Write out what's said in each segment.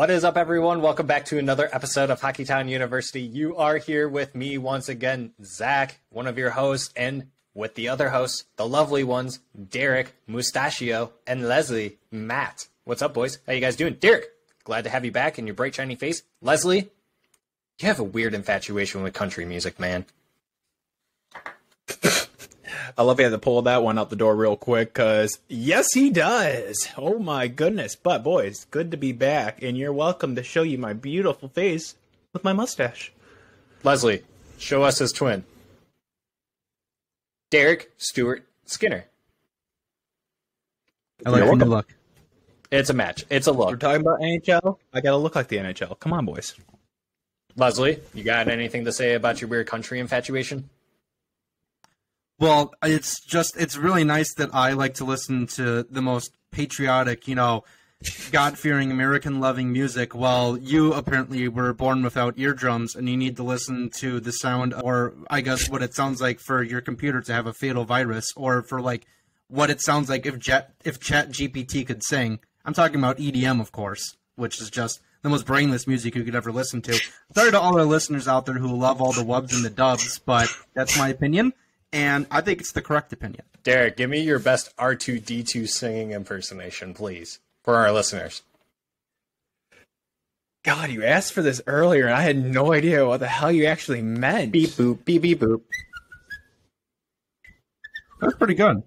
What is up, everyone? Welcome back to another episode of Hockeytown University. You are here with me once again, Zach, one of your hosts, and with the other hosts, the lovely ones, Derek, Mustachio, and Leslie, Matt. What's up, boys? How you guys doing? Derek, glad to have you back in your bright, shiny face. Leslie, you have a weird infatuation with country music, man. I love you had to pull that one out the door real quick because yes, he does. Oh my goodness! But boys, good to be back, and you're welcome to show you my beautiful face with my mustache. Leslie, show us his twin. Derek Stewart Skinner. I like You're the look. It's a match. It's a look. We're talking about NHL. I gotta look like the NHL. Come on, boys. Leslie, you got anything to say about your weird country infatuation? Well, it's just it's really nice that I like to listen to the most patriotic, you know, God-fearing, American-loving music, while you apparently were born without eardrums and you need to listen to the sound, or I guess what it sounds like for your computer to have a fatal virus, or for like what it sounds like if Jet if Chat GPT could sing. I'm talking about EDM, of course, which is just the most brainless music you could ever listen to. Sorry to all our listeners out there who love all the wubs and the dubs, but that's my opinion, and I think it's the correct opinion. Derek, give me your best R2D2 singing impersonation, please, for our listeners. God, you asked for this earlier, and I had no idea what the hell you actually meant. Beep boop, beep beep boop. That's pretty good.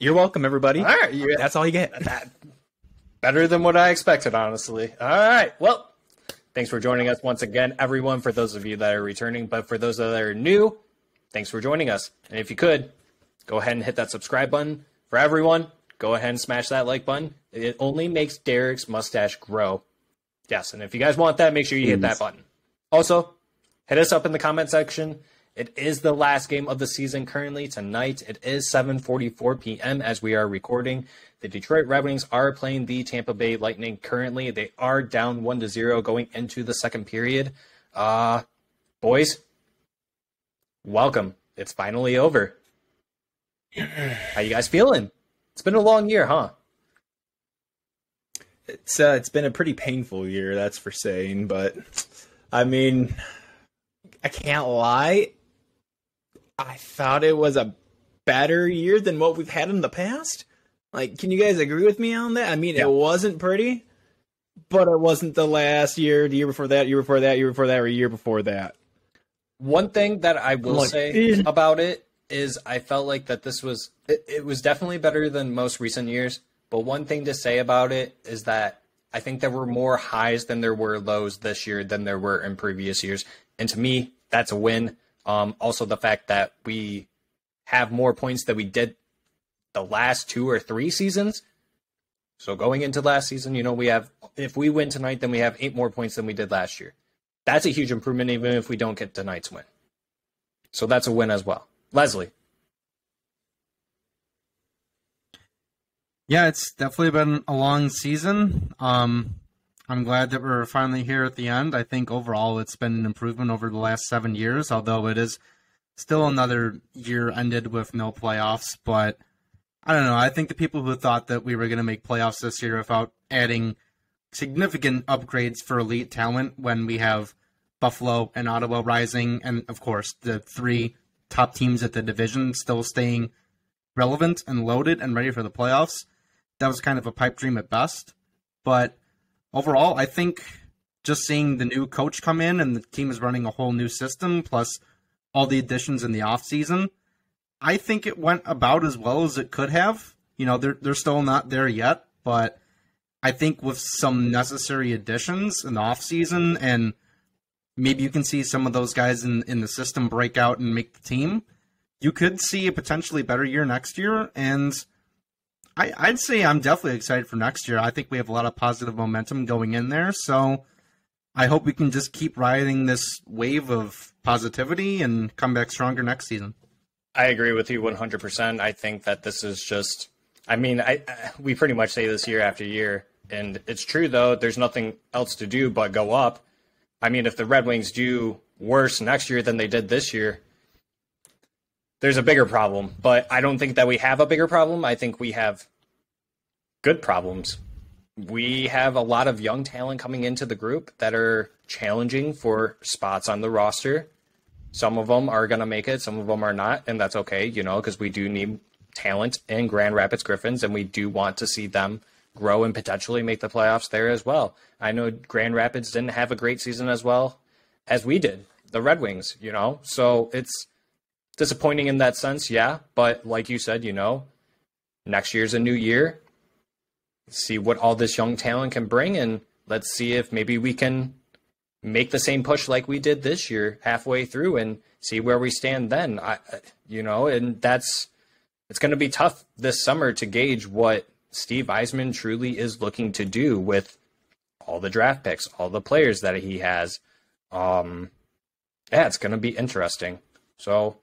You're welcome, everybody. All right, you, That's all you get. that, better than what I expected, honestly. All right, well, thanks for joining us once again, everyone. For those of you that are returning, but for those that are new, thanks for joining us. And if you could, go ahead and hit that subscribe button. For everyone, go ahead and smash that like button. It only makes Derek's mustache grow. Yes, and if you guys want that, make sure you hit that button. Also, hit us up in the comment section. It is the last game of the season currently tonight. It is 7:44 p.m. as we are recording. The Detroit Red Wings are playing the Tampa Bay Lightning currently. They are down 1 to 0 going into the second period. Uh boys, welcome. It's finally over. How you guys feeling? It's been a long year, huh? It's uh, it's been a pretty painful year, that's for saying. But I mean, I can't lie. I thought it was a better year than what we've had in the past. Like, can you guys agree with me on that? I mean, Yeah. it wasn't pretty, but it wasn't the last year, the year before that, year before that, year before that, or year before that. One thing that I will Like, say about it is I felt like that this was it, it was definitely better than most recent years. But one thing to say about it is that I think there were more highs than there were lows this year than there were in previous years. And to me, that's a win. Um, also, the fact that we have more points than we did the last two or three seasons. So going into last season, you know, we have if we win tonight, then we have eight more points than we did last year. That's a huge improvement, even if we don't get tonight's win. So that's a win as well. Leslie, Yeah, it's definitely been a long season. Um, I'm glad that we're finally here at the end. I think overall it's been an improvement over the last seven years, although it is still another year ended with no playoffs. But I don't know. I think the people who thought that we were going to make playoffs this year without adding significant upgrades for elite talent when we have Buffalo and Ottawa rising, and of course the three top teams at the division still staying relevant and loaded and ready for the playoffs. That was kind of a pipe dream at best. But overall, I think just seeing the new coach come in and the team is running a whole new system, plus all the additions in the offseason, I think it went about as well as it could have. You know, they're, they're still not there yet, but I think with some necessary additions in the offseason and maybe you can see some of those guys in, in the system break out and make the team, you could see a potentially better year next year. And I, I'd say I'm definitely excited for next year. I think we have a lot of positive momentum going in there. So I hope we can just keep riding this wave of positivity and come back stronger next season. I agree with you 100%. I think that this is just, I mean, I, I- we pretty much say this year after year, and it's true though. There's nothing else to do but go up. I mean, if the Red Wings do worse next year than they did this year, there's a bigger problem. But I don't think that we have a bigger problem. I think we have good problems. we have a lot of young talent coming into the group that are challenging for spots on the roster. Some of them are going to make it, some of them are not, and that's okay, you know, because we do need talent in Grand Rapids Griffins, and we do want to see them grow and potentially make the playoffs there as well. I know Grand Rapids didn't have a great season as well as we did, the Red Wings, you know, so it's disappointing in that sense, yeah, but like you said, you know, next year's a new year. See what all this young talent can bring, and let's see if maybe we can make the same push like we did this year halfway through and see where we stand then. I, you know, and that's it's going to be tough this summer to gauge what Steve Yzerman truly is looking to do with all the draft picks, all the players that he has. Um, yeah, it's going to be interesting. So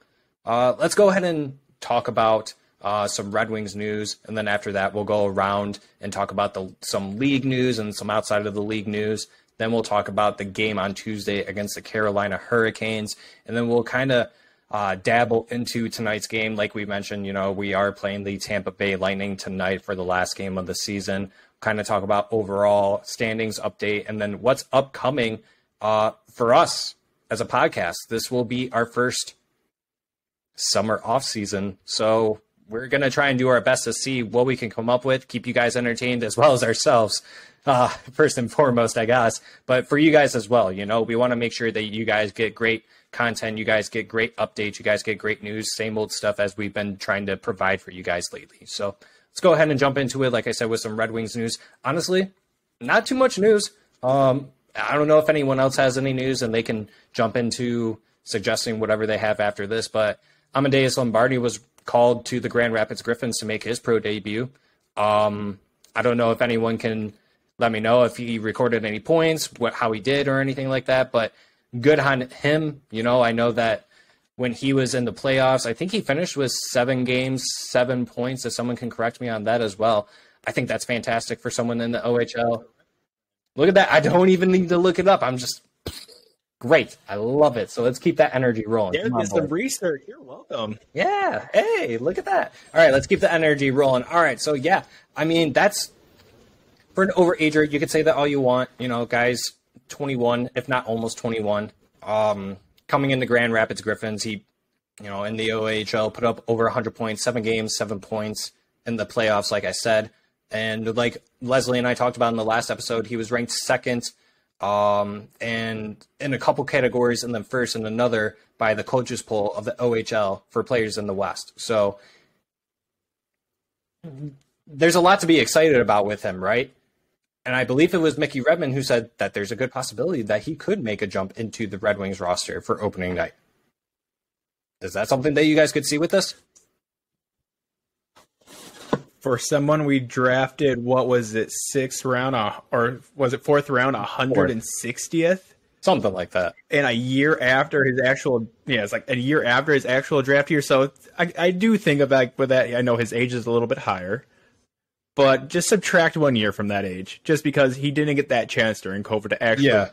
uh, let's go ahead and talk about uh, some Red Wings news, and then after that, we'll go around and talk about the some league news and some outside of the league news. Then we'll talk about the game on Tuesday against the Carolina Hurricanes, and then we'll kind of uh, dabble into tonight's game. Like we mentioned, you know, we are playing the Tampa Bay Lightning tonight for the last game of the season. Kind of talk about overall standings update, and then what's upcoming uh, for us as a podcast. This will be our first summer off season, so we're gonna try and do our best to see what we can come up with, keep you guys entertained as well as ourselves uh, first and foremost, I guess, but for you guys as well. You know, we want to make sure that you guys get great content, you guys get great updates, you guys get great news, same old stuff as we've been trying to provide for you guys lately. So let's go ahead and jump into it. Like I said, with some Red Wings news. Honestly, not too much news. Um, I don't know if anyone else has any news, and they can jump into suggesting whatever they have after this. But Amadeus Lombardi was called to the Grand Rapids Griffins to make his pro debut. Um, I don't know if anyone can let me know if he recorded any points, what how he did, or anything like that. But good on him. You know, I know that when he was in the playoffs, I think he finished with seven games, seven points. If someone can correct me on that as well, I think that's fantastic for someone in the OHL. Look at that! I don't even need to look it up. I'm just great. I love it. So let's keep that energy rolling. There is some research. You're welcome. Yeah. Hey, look at that. All right, let's keep the energy rolling. All right. So yeah, I mean that's for an overager, you could say that all you want. You know, guys, 21, if not almost 21. Um, coming into Grand Rapids Griffins, he, you know, in the OHL, put up over 100 points, seven games, seven points in the playoffs, like I said. And like Leslie and I talked about in the last episode, he was ranked second um, and in a couple categories, and then first in another by the coaches poll of the OHL for players in the West. So there's a lot to be excited about with him, right? And I believe it was Mickey Redmond who said that there's a good possibility that he could make a jump into the Red Wings roster for opening night. Is that something that you guys could see with this? For someone we drafted, what was it, sixth round, uh, or was it fourth round, 160th? Something like that. And a year after his actual, yeah, it's like a year after his actual draft year. So I, I do think about with that. I know his age is a little bit higher but just subtract one year from that age, just because he didn't get that chance during COVID to actually yeah.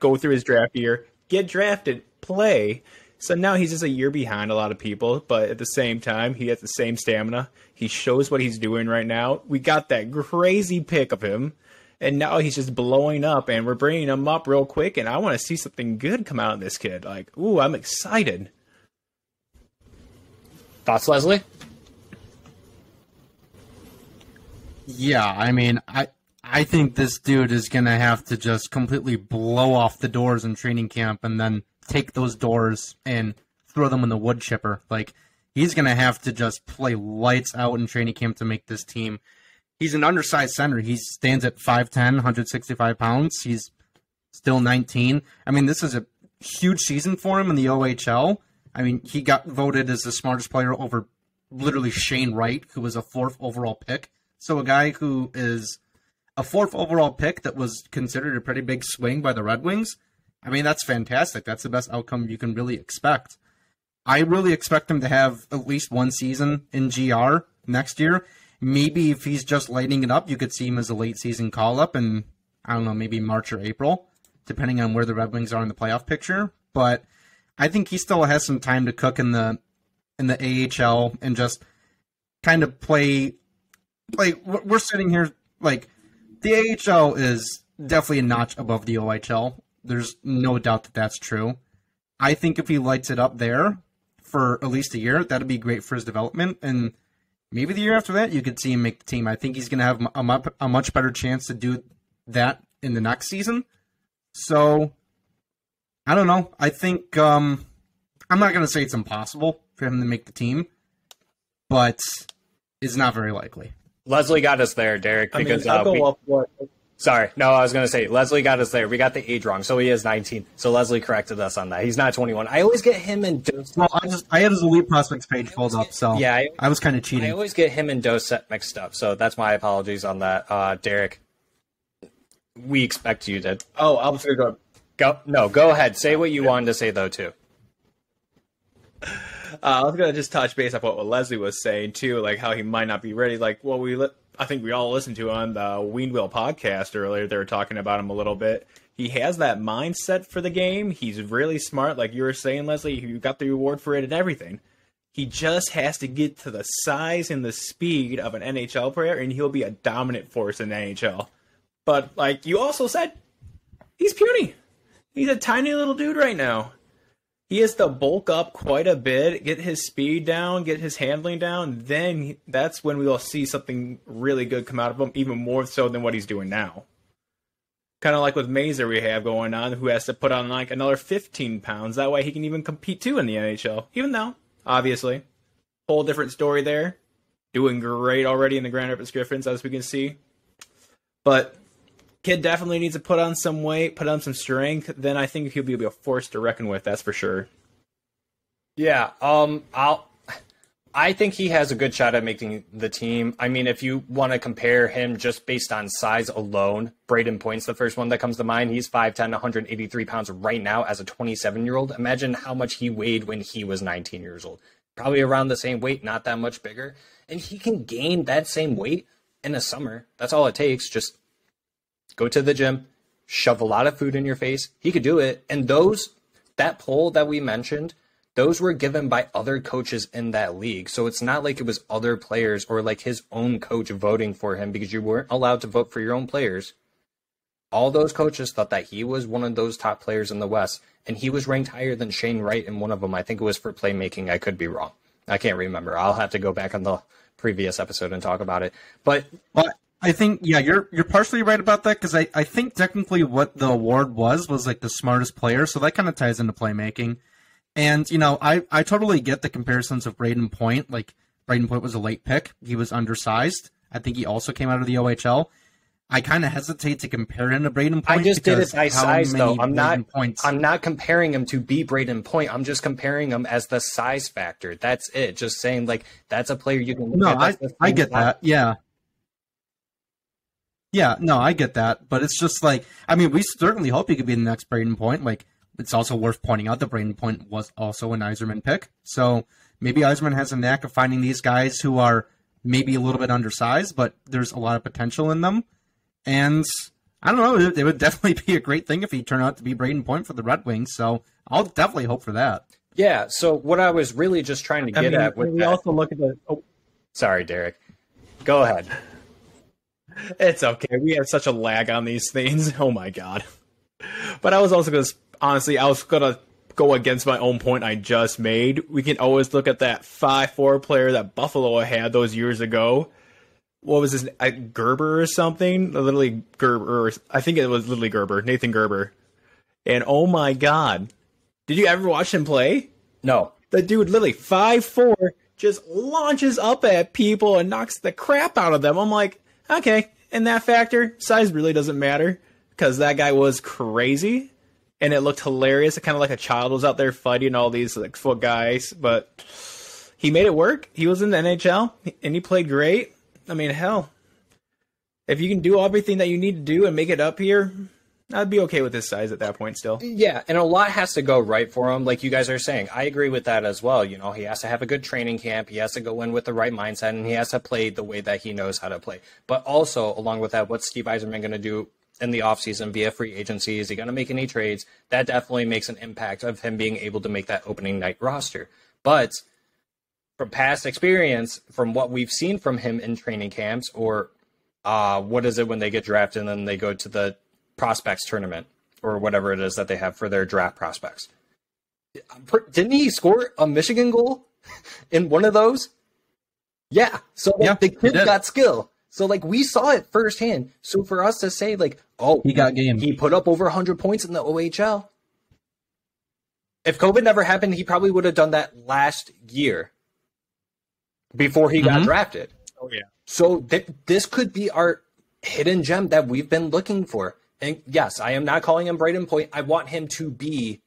go through his draft year, get drafted, play. So now he's just a year behind a lot of people, but at the same time, he has the same stamina. He shows what he's doing right now. We got that crazy pick of him, and now he's just blowing up, and we're bringing him up real quick. And I want to see something good come out of this kid. Like, ooh, I'm excited. Thoughts, Leslie? Yeah, I mean, I I think this dude is gonna have to just completely blow off the doors in training camp and then take those doors and throw them in the wood chipper. Like he's gonna have to just play lights out in training camp to make this team. He's an undersized center. He stands at 5'10", 165 pounds. He's still 19. I mean, this is a huge season for him in the OHL. I mean, he got voted as the smartest player over literally Shane Wright, who was a fourth overall pick so a guy who is a fourth overall pick that was considered a pretty big swing by the Red Wings. I mean, that's fantastic. That's the best outcome you can really expect. I really expect him to have at least one season in GR next year. Maybe if he's just lighting it up, you could see him as a late season call up in, I don't know, maybe March or April, depending on where the Red Wings are in the playoff picture. But I think he still has some time to cook in the in the AHL and just kind of play like we're sitting here like the AHL is definitely a notch above the OHL. There's no doubt that that's true. I think if he lights it up there for at least a year, that'd be great for his development. And maybe the year after that, you could see him make the team. I think he's going to have a, a much better chance to do that in the next season. So, I don't know. I think um, I'm not going to say it's impossible for him to make the team, but it's not very likely. Leslie got us there, Derek, because I mean, uh, we, up what Sorry, no, I was going to say Leslie got us there. We got the age wrong, so he is 19. So Leslie corrected us on that. He's not 21. I always get him and Dos. Well, I just I had his elite prospects page pulled up, so Yeah, I- I, was kind of cheating. I always get him and Doset mixed up. So that's my apologies on that, uh, Derek. We expect you to Oh, I'll gonna go. go. No, go ahead. Say what you wanted to say though, too. Uh, I was gonna just touch base off what Leslie was saying too, like how he might not be ready. Like, well, we li- I think we all listened to on the Weenville podcast earlier. They were talking about him a little bit. He has that mindset for the game. He's really smart, like you were saying, Leslie. You got the reward for it and everything. He just has to get to the size and the speed of an NHL player, and he'll be a dominant force in the NHL. But like you also said, he's puny. He's a tiny little dude right now. He has to bulk up quite a bit, get his speed down, get his handling down. Then that's when we will see something really good come out of him, even more so than what he's doing now. Kind of like with Mazur we have going on, who has to put on like another 15 pounds. That way he can even compete too in the NHL. Even though, obviously, whole different story there. Doing great already in the Grand Rapids Griffins, as we can see. But kid definitely needs to put on some weight, put on some strength. Then I think he'll be a force to reckon with. That's for sure. Yeah, um, I'll. I think he has a good shot at making the team. I mean, if you want to compare him just based on size alone, Brayden Point's the first one that comes to mind. He's 5'10, 183 pounds right now as a 27 year old. Imagine how much he weighed when he was 19 years old. Probably around the same weight, not that much bigger. And he can gain that same weight in a summer. That's all it takes. Just go to the gym, shove a lot of food in your face. He could do it. And those, that poll that we mentioned, those were given by other coaches in that league. So it's not like it was other players or like his own coach voting for him because you weren't allowed to vote for your own players. All those coaches thought that he was one of those top players in the West, and he was ranked higher than Shane Wright in one of them. I think it was for playmaking. I could be wrong. I can't remember. I'll have to go back on the previous episode and talk about it. But Well, I think yeah, you're you're partially right about that because I, I think technically what the award was was like the smartest player, so that kind of ties into playmaking. And you know, I I totally get the comparisons of Brayden Point. Like Brayden Point was a late pick; he was undersized. I think he also came out of the OHL. I kind of hesitate to compare him to Brayden Point. I just did it by size, though. I'm not. Points. I'm not comparing him to be Brayden Point. I'm just comparing him as the size factor. That's it. Just saying, like that's a player you can. Look No, at I I get that. Yeah. Yeah, no, I get that, but it's just like I mean, we certainly hope he could be the next Brayden Point. Like, it's also worth pointing out that Brayden Point was also an Yzerman pick, so maybe Yzerman has a knack of finding these guys who are maybe a little bit undersized, but there's a lot of potential in them. And I don't know, it, it would definitely be a great thing if he turned out to be Brayden Point for the Red Wings. So I'll definitely hope for that. Yeah. So what I was really just trying to I get mean, at with we that. also look at the. Oh, Sorry, Derek. Go ahead. It's okay. We have such a lag on these things. Oh my god. But I was also going to honestly, I was going to go against my own point I just made. We can always look at that five four player that Buffalo had those years ago. What was his uh, Gerber or something? Literally Gerber. I think it was literally Gerber. Nathan Gerber. And oh my god, did you ever watch him play? No. The dude literally five four just launches up at people and knocks the crap out of them. I'm like, okay, in that factor, size really doesn't matter because that guy was crazy and it looked hilarious. It kind of like a child was out there fighting all these like foot guys, but he made it work. He was in the NHL and he played great. I mean, hell, if you can do everything that you need to do and make it up here, I'd be okay with his size at that point still. Yeah, and a lot has to go right for him, like you guys are saying. I agree with that as well. You know, he has to have a good training camp. He has to go in with the right mindset, and he has to play the way that he knows how to play. But also, along with that, what's Steve Yzerman going to do in the offseason via free agency? Is he going to make any trades? That definitely makes an impact of him being able to make that opening night roster. But from past experience, from what we've seen from him in training camps or uh, what is it when they get drafted and then they go to the prospects tournament or whatever it is that they have for their draft prospects. Didn't he score a Michigan goal in one of those? Yeah. So like, Yeah, the kid got skill. So like we saw it firsthand. So for us to say like, oh, He got game. he put up over 100 points in the OHL. If COVID never happened, he probably would have done that last year before he got Mhm. drafted. Oh yeah. So th- this could be our hidden gem that we've been looking for. And yes, I am not calling him Brayden Point. I want him to be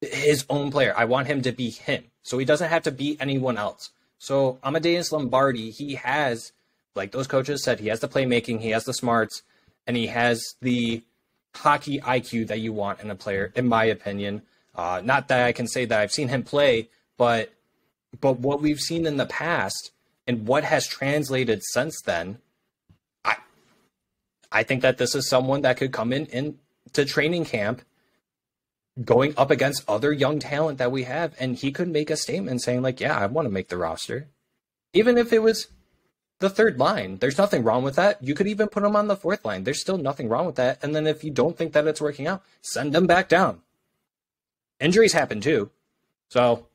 his own player. I want him to be him. So he doesn't have to be anyone else. So Amadeus Lombardi, he has, like those coaches said, he has the playmaking, he has the smarts, and he has the hockey IQ that you want in a player, in my opinion. Uh, not that I can say that I've seen him play, but but what we've seen in the past and what has translated since then, I think that this is someone that could come in into training camp going up against other young talent that we have and he could make a statement saying like, yeah, I want to make the roster. Even if it was the third line, there's nothing wrong with that. You could even put him on the fourth line. There's still nothing wrong with that. And then if you don't think that it's working out, send him back down. Injuries happen too. So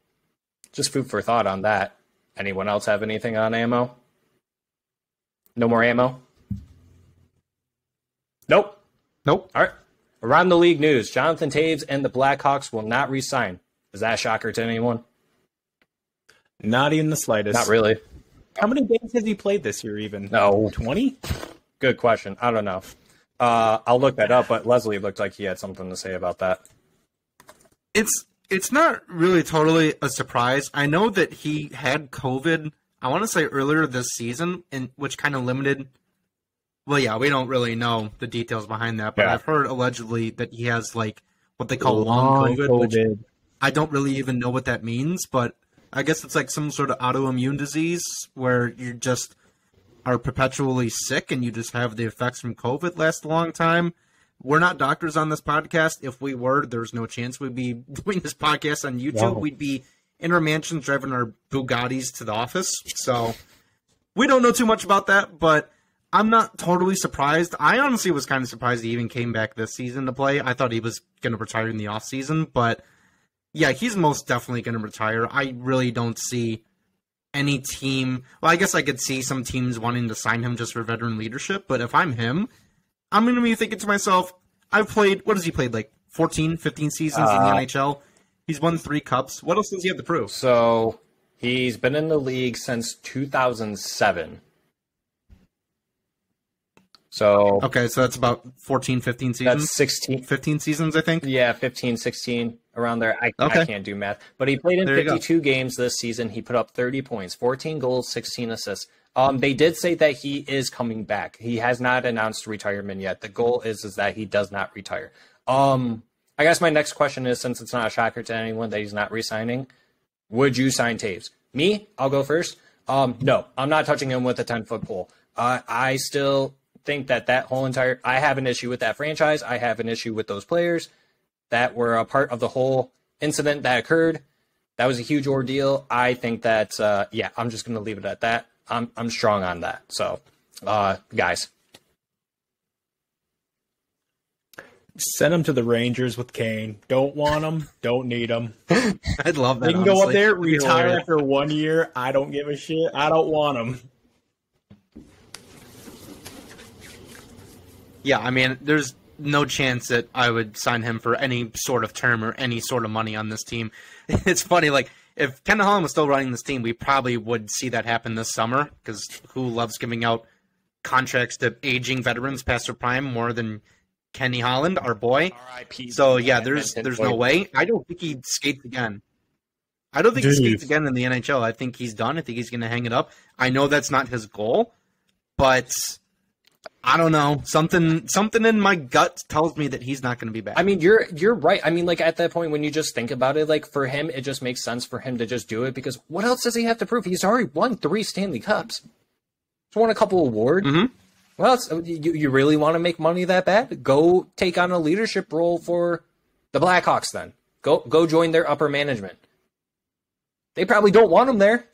just food for thought on that. Anyone else have anything on ammo? No more ammo? Nope. Nope. All right. Around the league news Jonathan Toews and the Blackhawks will not re sign. Is that a shocker to anyone? Not even the slightest. Not really. How many games has he played this year? Even No. twenty. Good question. I don't know. Uh, I'll look that up, but Leslie looked like he had something to say about that. it's it's not really totally a surprise. I know that he had COVID. I want to say earlier this season, and which kind of limited. Well, yeah, we don't really know the details behind that, but Yeah. I've heard allegedly that he has like what they call long COVID, which I don't really even know what that means, but I guess it's like some sort of autoimmune disease where you just are perpetually sick and you just have the effects from COVID last a long time. We're not doctors on this podcast. If we were, there's no chance we'd be doing this podcast on YouTube. No. We'd be in our mansions driving our Bugattis to the office. So we don't know too much about that, but I'm not totally surprised. I honestly was kind of surprised he even came back this season to play. I thought he was going to retire in the offseason, but yeah, he's most definitely going to retire. I really don't see any team. Well, I guess I could see some teams wanting to sign him just for veteran leadership, but if I'm him, I'm going to be thinking to myself, I've played, what has he played, like 14, 15 seasons in the Uh, NHL? He's won three cups. What else does he have to prove? So he's been in the league since 2007. So Okay, so that's about 14, 15 seasons. that's 16. 15 seasons, I think. Yeah, 15, 16, around there. I, I can't do math. But he played in There 52 games this season. He put up 30 points, 14 goals, 16 assists. Um, they did say that he is coming back. He has not announced retirement yet. The goal is is that he does not retire. Um, I guess my next question is, since it's not a shocker to anyone that he's not re-signing, would you sign Toews? Me, I'll go first. Um, no, I'm not touching him with a 10 foot pole. Uh, I still think that that whole entire, I have an issue with that franchise. I have an issue with those players that were a part of the whole incident that occurred. That was a huge ordeal. I think that, uh, yeah, I'm just going to leave it at that. I'm, I'm strong on that. So, uh, guys, Send them to the Rangers with Kane. Don't want them. Don't need them. I'd love that. They can go up there, retire after one year. I don't give a shit. I don't want him. Yeah, I mean, there's no chance that I would sign him for any sort of term or any sort of money on this team. It's funny, like if Ken Holland was still running this team, we probably would see that happen this summer because who loves giving out contracts to aging veterans past their prime more than Kenny Holland, our boy? RIP. So yeah, there's there's no way. I don't think he skates again. I don't think he skates again in the NHL. I think he's done. I think he's going to hang it up. I know that's not his goal, but I don't know. Something something in my gut tells me that he's not going to be back. I mean, you're you're right. I mean, like at that point when you just think about it, like for him, it just makes sense for him to just do it because what else does he have to prove? He's already won three Stanley Cups. He's won a couple awards. Mhm. Well. You you really want to make money that bad? Go take on a leadership role for the Blackhawks. Then go go join their upper management. They probably don't want him there.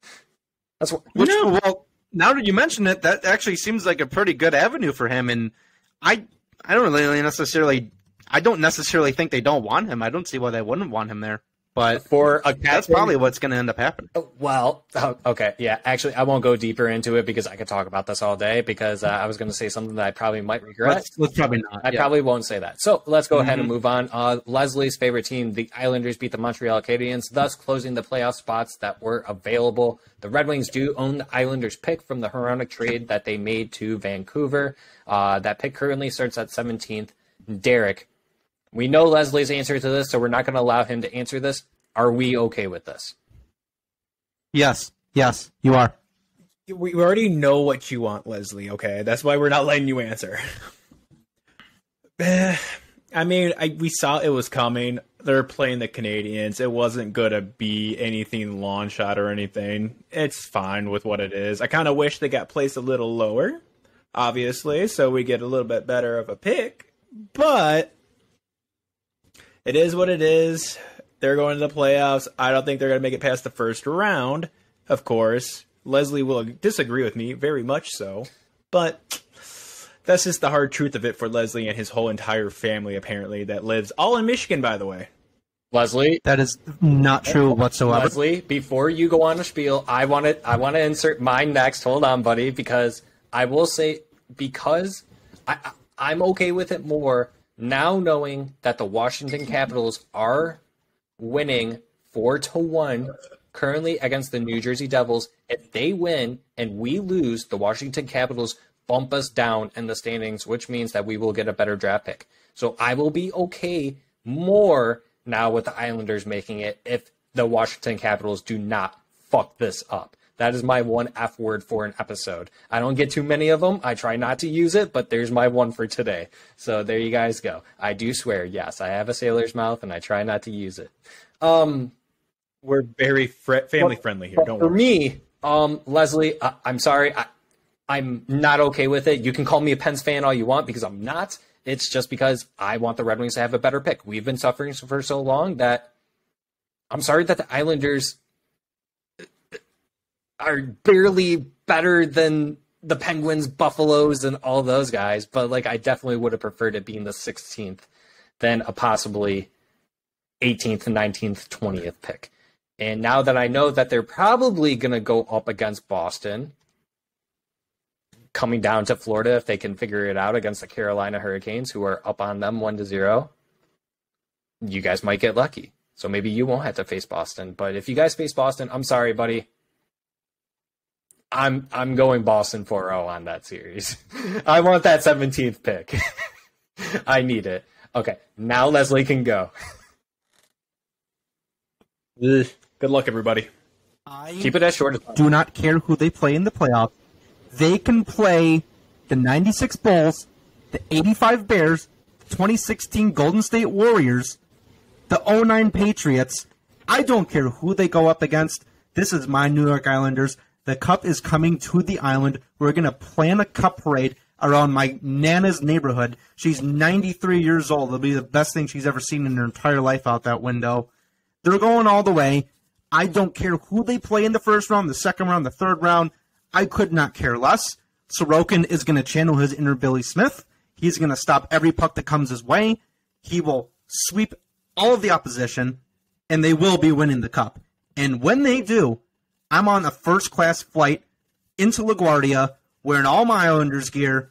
That's what. Which, well, now that you mention it, that actually seems like a pretty good avenue for him. And I, I don't really necessarily, I don't necessarily think they don't want him. I don't see why they wouldn't want him there. But For a that's probably what's going to end up happening. Well, oh, okay, yeah. Actually, I won't go deeper into it because I could talk about this all day. Because uh, I was going to say something that I probably might regret. Let's, let's probably not. I yeah. probably won't say that. So let's go ahead Mm-hmm. and move on. Uh, Leslie's favorite team, the Islanders, beat the Montreal Canadiens, thus closing the playoff spots that were available. The Red Wings do own the Islanders' pick from the Hronek trade that they made to Vancouver. Uh, that pick currently starts at 17th. Derek, we know Leslie's answer to this, so we're not going to allow him to answer this. Are we okay with this? Yes, yes, you are. We we already know what you want, Leslie. Okay, that's why we're not letting you answer. I mean, I, we saw it was coming. They're playing the Canadiens. It wasn't gonna be anything long shot or anything. It's fine with what it is. I kind of wish they got placed a little lower, obviously, so we get a little bit better of a pick. But it is what it is. They're going to the playoffs. I don't think they're going to make it past the first round. Of course, Leslie will disagree with me very much so, but that's just the hard truth of it for Leslie and his whole entire family apparently that lives all in Michigan by the way. Leslie, That is not true whatsoever. Leslie, before you go on a spiel, I want to I want to insert mine next. Hold on, buddy, because I will say because I I- I'm okay with it more now knowing that the Washington Capitals are winning four to one currently against the New Jersey Devils. If they win and we lose, the Washington Capitals bump us down in the standings, which means that we will get a better draft pick. So I will be okay more now with the Islanders making it if the Washington Capitals do not fuck this up. That is my one F word for an episode. I don't get too many of them. I try not to use it, but there's my one for today. So there you guys go. I do swear, yes, I have a sailor's mouth and I try not to use it. Um, We're very fr- family friendly here. Don't for worry. me, um, Leslie, I, I'm sorry. I, I'm not okay with it. You can call me a Pens fan all you want because I'm not. It's just because I want the Red Wings to have a better pick. We've been suffering for so long that I'm sorry that the Islanders are barely better than the Penguins, Buffaloes, and all those guys. But like, I definitely would have preferred it being the 16th than a possibly 18th, 19th, 20th pick. And now that I know that they're probably going to go up against Boston, coming down to Florida if they can figure it out against the Carolina Hurricanes, who are up on them one to zero, you guys might get lucky. So maybe you won't have to face Boston. But if you guys face Boston, I'm sorry, buddy. I'm I'm going Boston 4-0 on that series. I want that 17th pick. I need it. Okay, now Leslie can go. Good luck, everybody. I Keep it as short as possible. do not care who they play in the playoffs. They can play the 96 Bulls, the 85 Bears, the 2016 Golden State Warriors, the 09 Patriots. I don't care who they go up against. This is my New York Islanders. The cup is coming to the island. We're going to plan a cup parade around my Nana's neighborhood. She's 93 years old. It'll be the best thing she's ever seen in her entire life out that window. They're going all the way. I don't care who they play in the first round, the second round, the third round. I could not care less. Sorokin is going to channel his inner Billy Smith. He's going to stop every puck that comes his way. He will sweep all of the opposition, and they will be winning the cup. And when they do, I'm on a first class flight into LaGuardia wearing all my Islanders gear,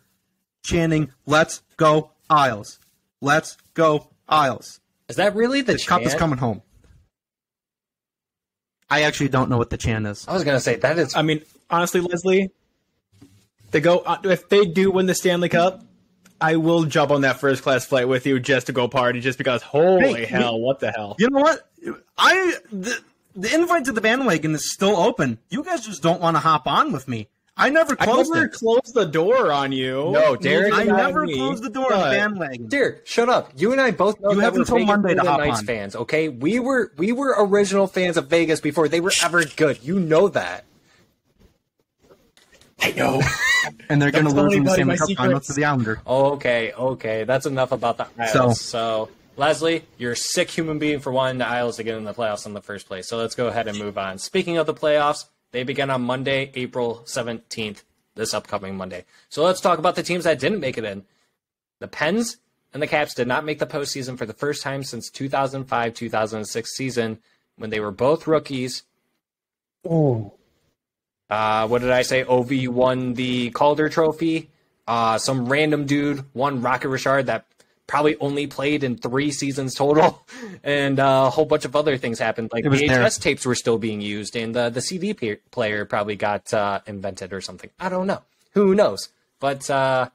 chanting, Let's go, Isles. Let's go, Isles. Is that really the, The cup is coming home. I actually don't know what the chant is. I was gonna say that is I mean, honestly, Leslie, they go uh, if they do win the Stanley Cup. I will jump on that first class flight with you just to go party, just because. Holy Hey, hell! What the hell? You know what? I the, the invite to the bandwagon is still open. You guys just don't want to hop on with me. I never I closed never it. closed the door on you. No, Derek I never me, closed the door on the bandwagon. Derek, shut up. You and I both know You that have we're until Monday to Golden hop Knights on. fans. Okay, we were we were original fans of Vegas before they were ever good. You know that. I know. And they're going to lose in the anybody Stanley Cup Finals to the Islander. Okay, okay, that's enough about the Isles. So, Leslie, you're a sick human being for wanting the Isles to get in the playoffs in the first place. So let's go ahead and move on. Speaking of the playoffs, They begin on Monday, April 17th, this upcoming Monday. So let's talk about the teams that didn't make it in. The Pens and the Caps did not make the postseason for the first time since 2005 2006 season when they were both rookies. Oh. Uh, what did I say? Ovi won the Calder Trophy. Uh, some random dude won Rocket Richard that probably only played in three seasons total, and uh, a whole bunch of other things happened. Like VHS there. tapes were still being used, and the the CD player probably got uh, invented or something. I don't know. Who knows? But uh,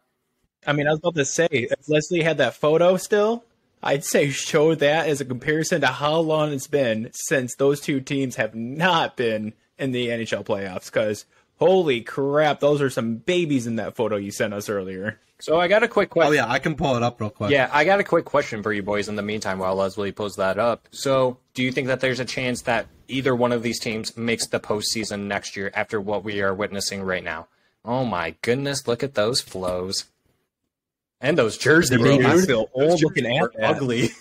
I mean, I was about to say, if Leslie had that photo still, I'd say show that as a comparison to how long it's been since those two teams have not been in the NHL playoffs. Because holy crap, those are some babies in that photo you sent us earlier. So I got a quick oh, question. Oh yeah, I can pull it up real quick. Yeah, I got a quick question for you boys in the meantime while Leslie pulls that up. So, do you think that there's a chance that either one of these teams makes the postseason next year after what we are witnessing right now? Oh my goodness, look at those flows. And those jerseys, bro. Dude. Still old looking ugly.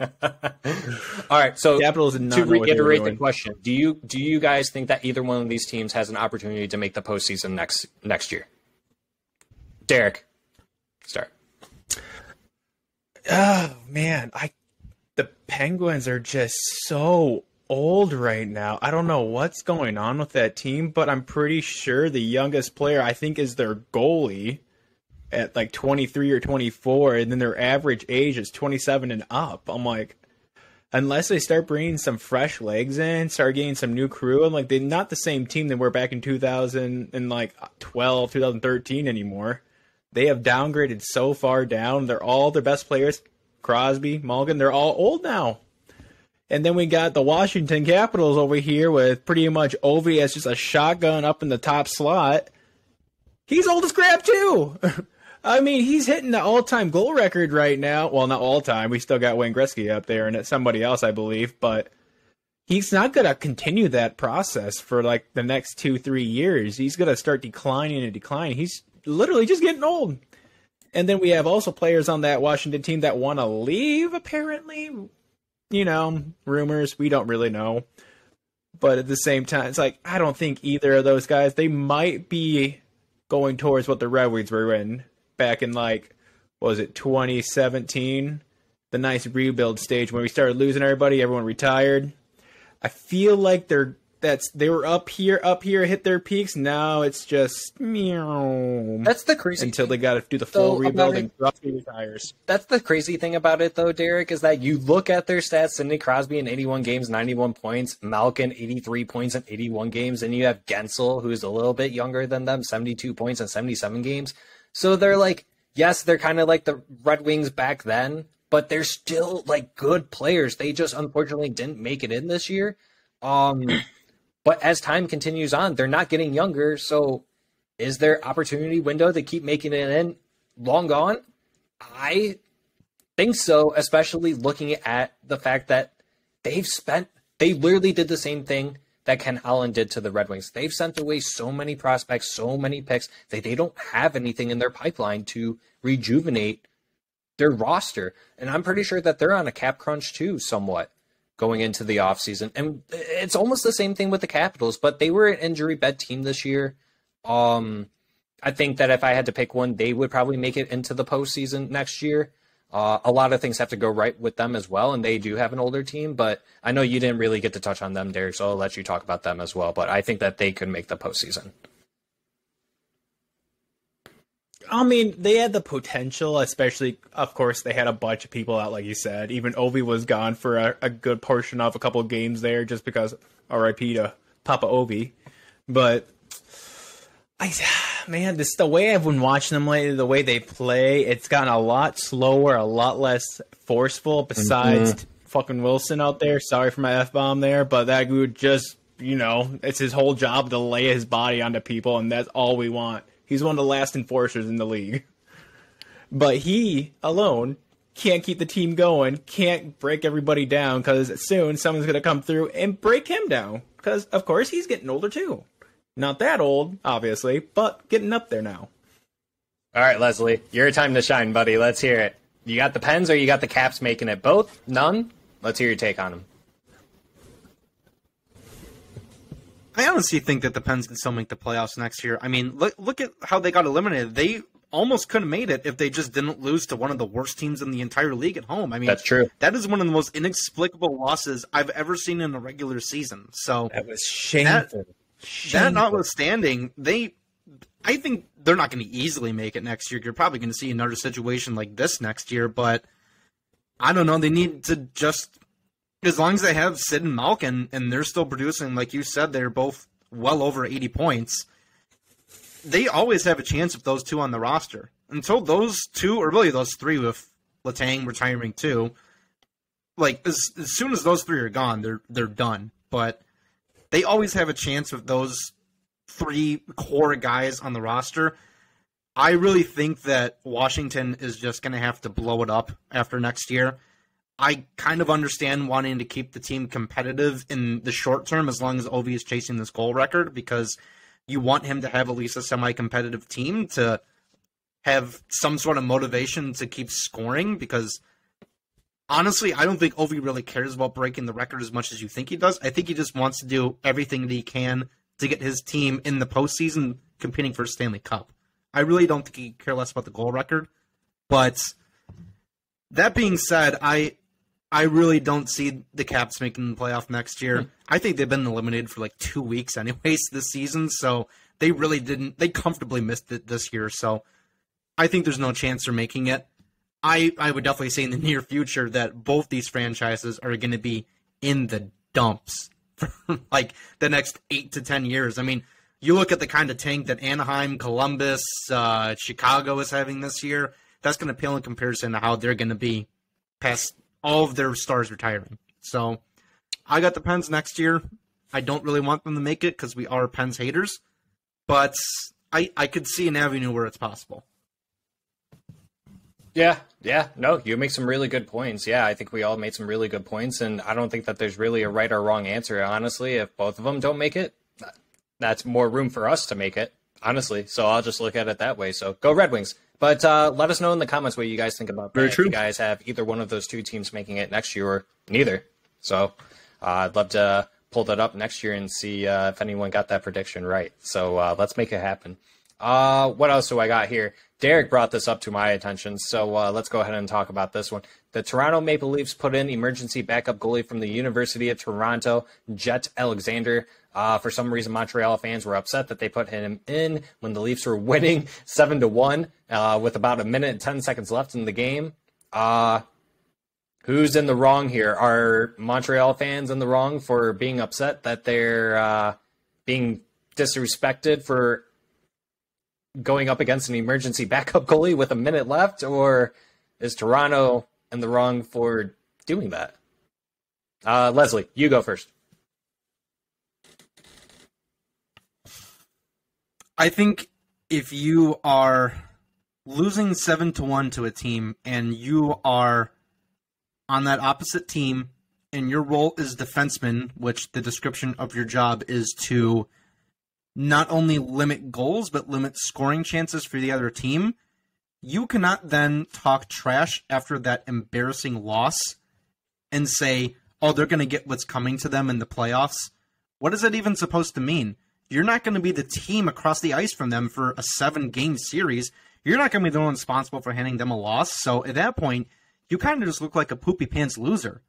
All right, so Capitals to reiterate the question, do you do you guys think that either one of these teams has an opportunity to make the postseason next next year? Derek, start. Oh man, I the Penguins are just so old right now. I don't know what's going on with that team, but I'm pretty sure the youngest player I think is their goalie at like 23 or 24 and then their average age is 27 and up. I'm like unless they start bringing some fresh legs in start getting some new crew and like they're not the same team they were back in 2000 and like 12 2013 anymore. They have downgraded so far down. They're all their best players crosby mulligan they're all old now. And then we got the washington capitals over here with pretty much ovi as just a shotgun up in the top slot. He's old as crap too I mean, he's hitting the all-time goal record right now. Well, not all-time. We still got Wayne Gretzky up there, and it's somebody else, I believe. But he's not going to continue that process for like the next two, three years. He's going to start declining and declining. He's literally just getting old. And then we have also players on that Washington team that want to leave. Apparently, you know, rumors. We don't really know. But at the same time, it's like I don't think either of those guys. They might be going towards what the Red Wings were in back in like was it 2017, the nice rebuild stage when we started losing everybody, everyone retired. I feel like they're that's they were up here, up here, hit their peaks. Now it's just meow. That's the crazy until they got to do the full rebuild and Crosby retires. That's the crazy thing about it, though, Derek, is that you look at their stats: Sidney Crosby in 81 games, 91 points; Malkin 83 points in 81 games, and you have Guentzel who's a little bit younger than them, 72 points in 77 games. So they're like, yes, they're kind of like the Red Wings back then, but they're still like good players. They just unfortunately didn't make it in this year. Um, but as time continues on, they're not getting younger. So is there opportunity window to keep making it in long gone? I think so, especially looking at the fact that they've spent, they literally did the same thing that Ken Holland did to the Red Wings. They've sent away so many prospects, so many picks that they don't have anything in their pipeline to rejuvenate their roster. And I'm pretty sure that they're on a cap crunch too, somewhat going into the offseason. And it's almost the same thing with the Capitals, but they were an injury bed team this year. Um, I think that if I had to pick one, they would probably make it into the postseason next year. Uh, a lot of things have to go right with them as well, and they do have an older team. But I know you didn't really get to touch on them, Derek, so I'll let you talk about them as well. But I think that they could make the postseason. I mean, they had the potential, especially, of course, they had a bunch of people out, like you said. Even Ovi was gone for a, a good portion of a couple of games there, just because RIP to Papa Ovi. But I man, this the way I've been watching them lately, the way they play, it's gotten a lot slower, a lot less forceful. Besides mm-hmm. fucking Wilson out there, sorry for my f bomb there, but that dude just you know, it's his whole job to lay his body onto people, and that's all we want. He's one of the last enforcers in the league, but he alone can't keep the team going, can't break everybody down because soon someone's gonna come through and break him down. Because of course he's getting older too. Not that old, obviously, but getting up there now. All right, Leslie, your time to shine, buddy. Let's hear it. You got the pens or you got the caps making it? Both? None? Let's hear your take on them. I honestly think that the Pens can still make the playoffs next year. I mean, look look at how they got eliminated. They almost could have made it if they just didn't lose to one of the worst teams in the entire league at home. I mean, That's true. That is one of the most inexplicable losses I've ever seen in a regular season. So That was shameful. that Shameful. notwithstanding, they I think they're not going to easily make it next year. You're probably going to see another situation like this next year, but I don't know. They need to just as long as they have Sid and Malkin and they're still producing, like you said, they're both well over 80 points. They always have a chance with those two on the roster. Until those two, or really those three, with Letang retiring too, like as, as soon as those three are gone, they're they're done. But they always have a chance with those three core guys on the roster. I really think that Washington is just going to have to blow it up after next year. I kind of understand wanting to keep the team competitive in the short term as long as Ovi is chasing this goal record because you want him to have at least a semi competitive team to have some sort of motivation to keep scoring because honestly, I don't think Ovi really cares about breaking the record as much as you think he does. I think he just wants to do everything that he can to get his team in the postseason competing for a Stanley Cup. I really don't think he care less about the goal record. But that being said, I I really don't see the Caps making the playoff next year. Hmm. I think they've been eliminated for like two weeks anyways this season, so they really didn't they comfortably missed it this year, so I think there's no chance they're making it. I, I would definitely say in the near future that both these franchises are going to be in the dumps for like the next eight to ten years. I mean, you look at the kind of tank that Anaheim, Columbus, uh, Chicago is having this year. That's going to pale in comparison to how they're going to be past all of their stars retiring. So I got the Pens next year. I don't really want them to make it because we are Pens haters, but I I could see an avenue where it's possible. Yeah, yeah, no, you make some really good points. Yeah, I think we all made some really good points, and I don't think that there's really a right or wrong answer. Honestly, if both of them don't make it, that's more room for us to make it. Honestly, so I'll just look at it that way. So go Red Wings. But uh, let us know in the comments what you guys think about that. Very If true. you guys have either one of those two teams making it next year or neither. So uh, I'd love to pull that up next year and see uh, if anyone got that prediction right. So uh, let's make it happen. Uh, what else do I got here? Derek brought this up to my attention, so uh, let's go ahead and talk about this one. The Toronto Maple Leafs put in emergency backup goalie from the University of Toronto, Jett Alexander. Uh, for some reason, Montreal fans were upset that they put him in when the Leafs were winning seven to one uh, with about a minute and ten seconds left in the game. Uh, who's in the wrong here? Are Montreal fans in the wrong for being upset that they're uh, being disrespected for going up against an emergency backup goalie with a minute left, or is Toronto in the wrong for doing that? Uh, Leslie, you go first. I think if you are losing seven to one to a team and you are on that opposite team and your role is defenseman, which the description of your job is to not only limit goals but limit scoring chances for the other team, you cannot then talk trash after that embarrassing loss and say, "Oh, they're going to get what's coming to them in the playoffs." What is that even supposed to mean? You're not going to be the team across the ice from them for a seven game series. You're not going to be the one responsible for handing them a loss. So at that point, you kind of just look like a poopy pants loser.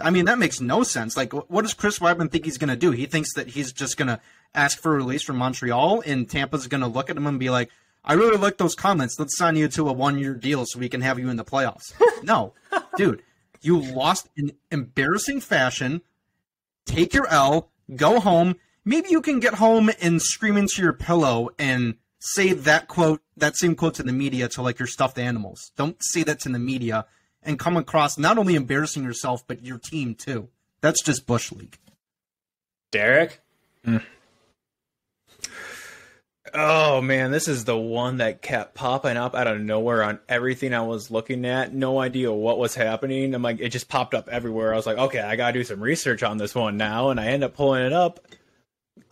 I mean, that makes no sense. Like, what does Chris Wideman think he's going to do? He thinks that he's just going to ask for a release from Montreal, and Tampa's going to look at him and be like, I really like those comments. Let's sign you to a one year deal so we can have you in the playoffs. no, dude, you lost in embarrassing fashion. Take your L, go home. Maybe you can get home and scream into your pillow and say that quote, that same quote to the media to like your stuffed animals. Don't say that to the media and come across not only embarrassing yourself, but your team too. That's just Bush League. Derek? Mm. Oh man, this is the one that kept popping up out of nowhere on everything I was looking at. No idea what was happening. I'm like, it just popped up everywhere. I was like, okay, I gotta do some research on this one now, and I end up pulling it up.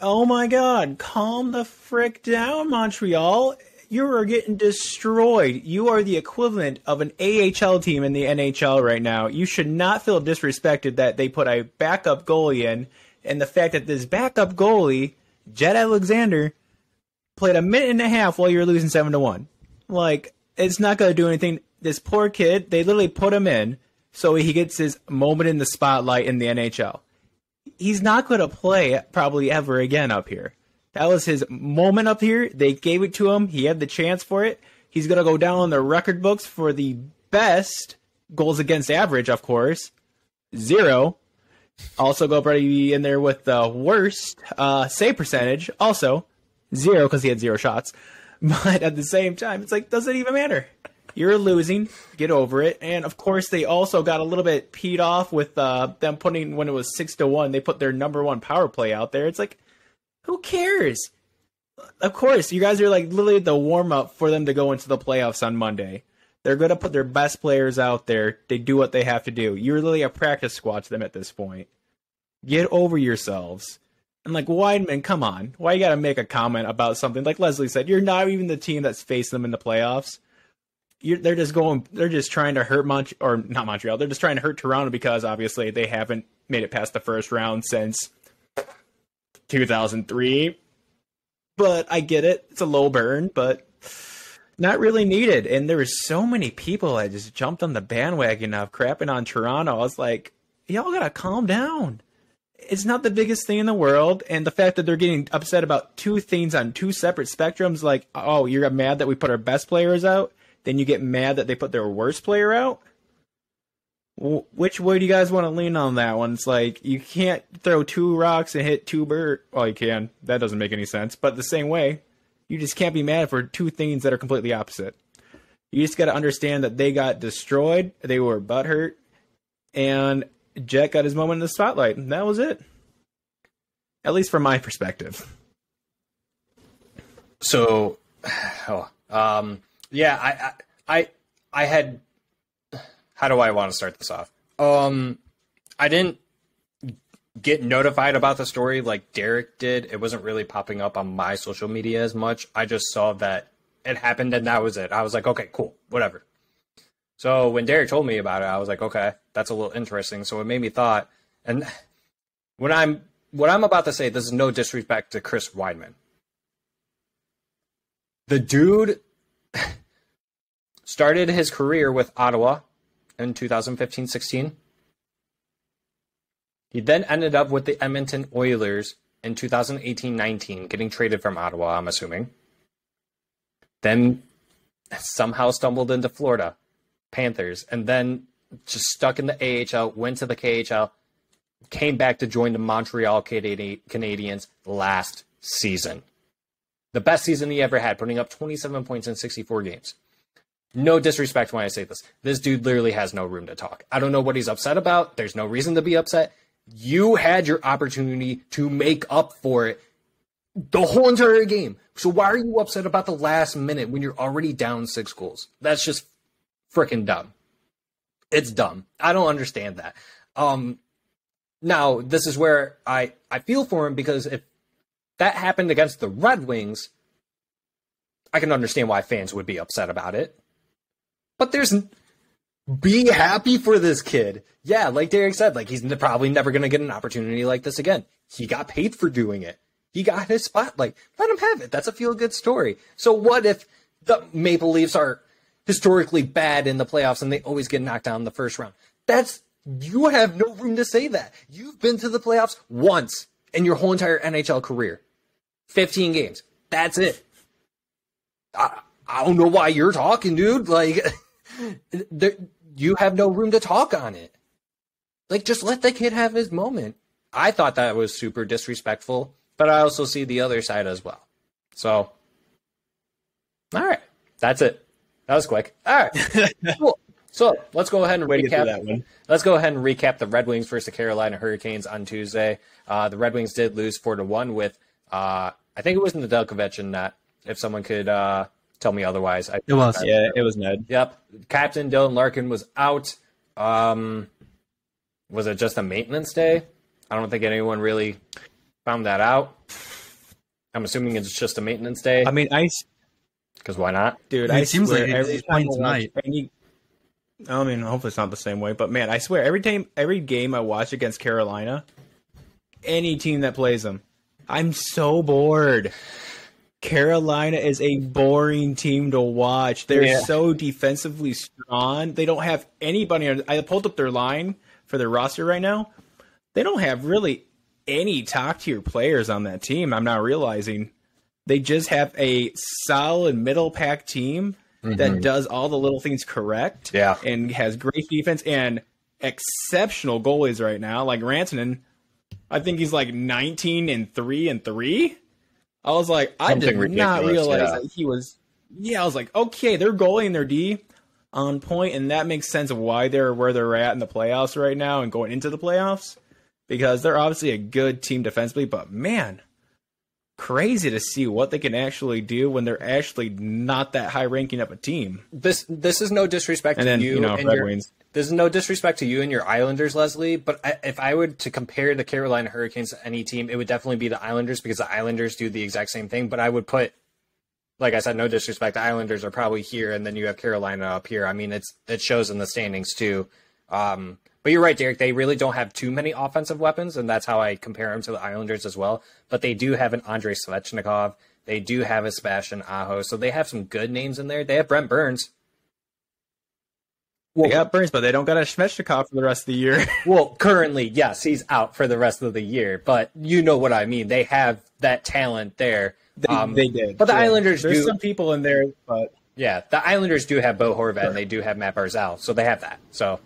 Oh my god, calm the frick down, Montreal. You are getting destroyed. You are the equivalent of an AHL team in the NHL right now. You should not feel disrespected that they put a backup goalie in and the fact that this backup goalie, Jett Alexander, played a minute and a half while you're losing seven to one. Like it's not going to do anything. This poor kid, they literally put him in so he gets his moment in the spotlight in the NHL. He's not going to play probably ever again up here. That was his moment up here. They gave it to him. He had the chance for it. He's going to go down on the record books for the best goals against average, of course. Zero. Also, go probably in there with the worst uh, save percentage. Also, zero because he had zero shots. But at the same time, it's like, does it even matter. You're losing. Get over it. And of course, they also got a little bit peed off with uh, them putting when it was six to one. They put their number one power play out there. It's like, who cares? Of course, you guys are like literally the warm up for them to go into the playoffs on Monday. They're going to put their best players out there. They do what they have to do. You're literally a practice squad to them at this point. Get over yourselves. And like Wideman, come on. Why you got to make a comment about something? Like Leslie said, you're not even the team that's facing them in the playoffs. You're, they're just going. They're just trying to hurt Mont or not Montreal. They're just trying to hurt Toronto because obviously they haven't made it past the first round since 2003. But I get it. It's a low burn, but not really needed. And there were so many people that just jumped on the bandwagon of crapping on Toronto. I was like, y'all gotta calm down. It's not the biggest thing in the world, and the fact that they're getting upset about two things on two separate spectrums, like, oh, you're mad that we put our best players out, then you get mad that they put their worst player out. Which way do you guys want to lean on that one? It's like you can't throw two rocks and hit two birds. Well, you can. That doesn't make any sense. But the same way, you just can't be mad for two things that are completely opposite. You just got to understand that they got destroyed. They were butthurt, and Jett got his moment in the spotlight. And that was it. At least from my perspective. So, oh, um, yeah, I, I, I, I had. How do I want to start this off? Um, I didn't get notified about the story like Derek did. It wasn't really popping up on my social media as much. I just saw that it happened and that was it. I was like, okay, cool, whatever. So when Derek told me about it, I was like, okay, that's a little interesting. So it made me thought, and when I'm what I'm about to say, this is no disrespect to Chris Wideman. The dude started his career with Ottawa in 2015-16. He then ended up with the Edmonton Oilers in 2018-19, getting traded from Ottawa, I'm assuming. Then somehow stumbled into Florida Panthers, and then just stuck in the AHL, went to the KHL, came back to join the Montreal Canadiens last season. The best season he ever had, putting up 27 points in 64 games. No disrespect when I say this. This dude literally has no room to talk. I don't know what he's upset about. There's no reason to be upset. You had your opportunity to make up for it the whole entire game. So why are you upset about the last minute when you're already down six goals? That's just freaking dumb. It's dumb. I don't understand that. Um, now this is where I I feel for him because if that happened against the Red Wings, I can understand why fans would be upset about it. But there's be happy for this kid. Yeah, like Derek said, like he's probably never going to get an opportunity like this again. He got paid for doing it. He got his spotlight. Let him have it. That's a feel good story. So what if the Maple Leafs are historically bad in the playoffs and they always get knocked out in the first round? That's you have no room to say that. You've been to the playoffs once in your whole entire NHL career. 15 games. That's it. I, I don't know why you're talking, dude. Like there, you have no room to talk on it. Like, just let the kid have his moment. I thought that was super disrespectful, but I also see the other side as well. So, all right, that's it. That was quick. All right, cool. So let's go ahead and Way recap. Let's go ahead and recap the Red Wings versus the Carolina Hurricanes on Tuesday. Uh, the Red Wings did lose four to one with, uh, I think it was Nedeljkovic in that. If someone could uh, tell me otherwise. I, it was. Yeah, it was Ned. Yep. Captain Dylan Larkin was out. Um, was it just a maintenance day? I don't think anyone really found that out. I'm assuming it's just a maintenance day. I mean, I. Because why not, dude? I, seems like every time tonight. Any, I mean, hopefully it's not the same way, but man, I swear every time, every game I watch against Carolina, any team that plays them. I'm so bored. Carolina is a boring team to watch. They're Yeah. so defensively strong. They don't have anybody. I pulled up their line for their roster right now. They don't have really any top tier players on that team. I'm not realizing. They just have a solid middle pack team that mm-hmm. does all the little things correct. Yeah. And has great defense and exceptional goalies right now. Like Rantanen, I think he's like 19 and 3 and 3. I was like, I Something did not realize yeah. that he was. Yeah, I was like, okay, they're goalie and their D on point, and that makes sense of why they're where they're at in the playoffs right now and going into the playoffs because they're obviously a good team defensively. But man, crazy to see what they can actually do when they're actually not that high ranking of a team. This this is no disrespect And to then you, you know, and Red your, Wings. This is no disrespect to you and your Islanders, Leslie. But I, if I were to compare the Carolina Hurricanes to any team, it would definitely be the Islanders because the Islanders do the exact same thing. But I would put, like I said, no disrespect. The Islanders are probably here, and then you have Carolina up here. I mean, it's it shows in the standings too. Um, but you're right, Derek. They really don't have too many offensive weapons, and that's how I compare them to the Islanders as well. But they do have an Andrei Svechnikov. They do have a Sebastian Aho, so they have some good names in there. They have Brent Burns. They got Burns, but they don't got a Svechnikov for the rest of the year. Well, currently, yes, he's out for the rest of the year, but you know what I mean. They have that talent there. they, Um, they did, but the Yeah. Islanders There's do- some people in there, but Yeah, the Islanders do have Bo Horvat and they do have Matt Barzal, so they have that. So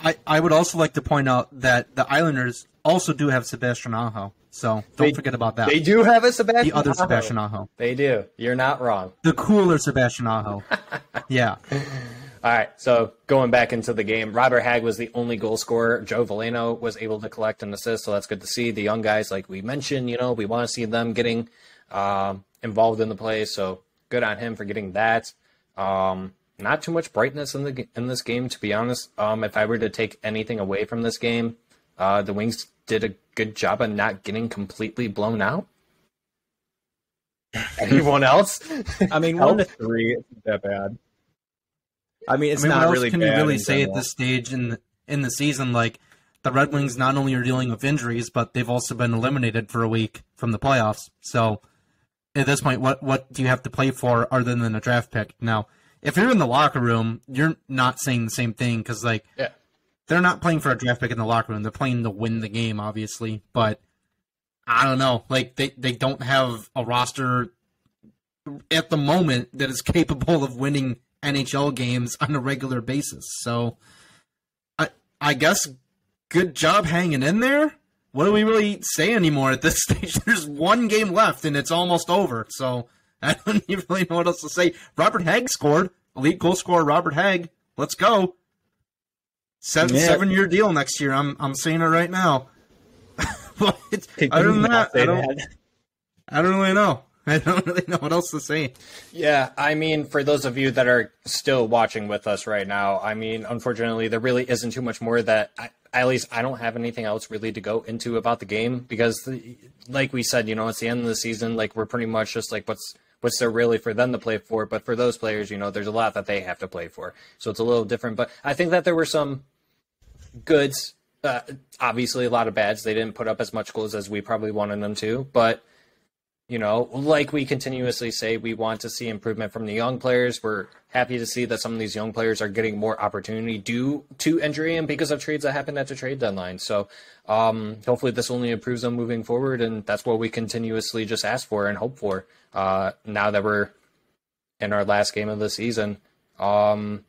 I, I would also like to point out that the Islanders also do have Sebastian Aho. So don't They- forget about that. they do have a Sebastian. the other Aho. Sebastian Aho. They do. You're not wrong. The cooler Sebastian Aho. yeah. All right, so going back into the game, Robert Hagg was the only goal scorer. Joe Veleno was able to collect an assist, so that's good to see. The young guys, like we mentioned, you know, we want to see them getting um, involved in the play. So good on him for getting that. Um, not too much brightness in the in this game, to be honest. Um, if I were to take anything away from this game, uh, the Wings did a good job of not getting completely blown out. Anyone else? I mean, one to three isn't that bad. I mean, it's I mean, not what else really can bad you really in say at this stage in the, in the season? Like the Red Wings not only are dealing with injuries, but they've also been eliminated for a week from the playoffs. So at this point, what what do you have to play for other than a draft pick? Now, if you're in the locker room, you're not saying the same thing because like Yeah. They're not playing for a draft pick in the locker room. They're playing to win the game, obviously. But I don't know. Like they, they don't have a roster at the moment that is capable of winning NHL games on a regular basis. So I I guess good job hanging in there. What do we really say anymore at this stage? There's one game left and it's almost over. So I don't even really know what else to say. Robert Hagg scored. Elite goal scorer Robert Hagg. Let's go. Seven Yeah. seven year deal next year. I'm I'm saying it right now. but Can other you than not that, I don't, that? I don't really know. I don't really know what else to say. Yeah, I mean, for those of you that are still watching with us right now, I mean, unfortunately, there really isn't too much more that, I, at least, I don't have anything else really to go into about the game because, the, like we said, you know, it's the end of the season. Like we're pretty much just like what's what's there really for them to play for. But for those players, you know, there's a lot that they have to play for, so it's a little different. But I think that there were some goods. Uh, obviously, a lot of bads. They didn't put up as much goals as we probably wanted them to, but you know, like we continuously say, we want to see improvement from the young players. We're happy to see that some of these young players are getting more opportunity due to injury and because of trades that happened at the trade deadline. So, um, hopefully, this only improves them moving forward, and that's what we continuously just ask for and hope for. Uh, now that we're in our last game of the season. Um,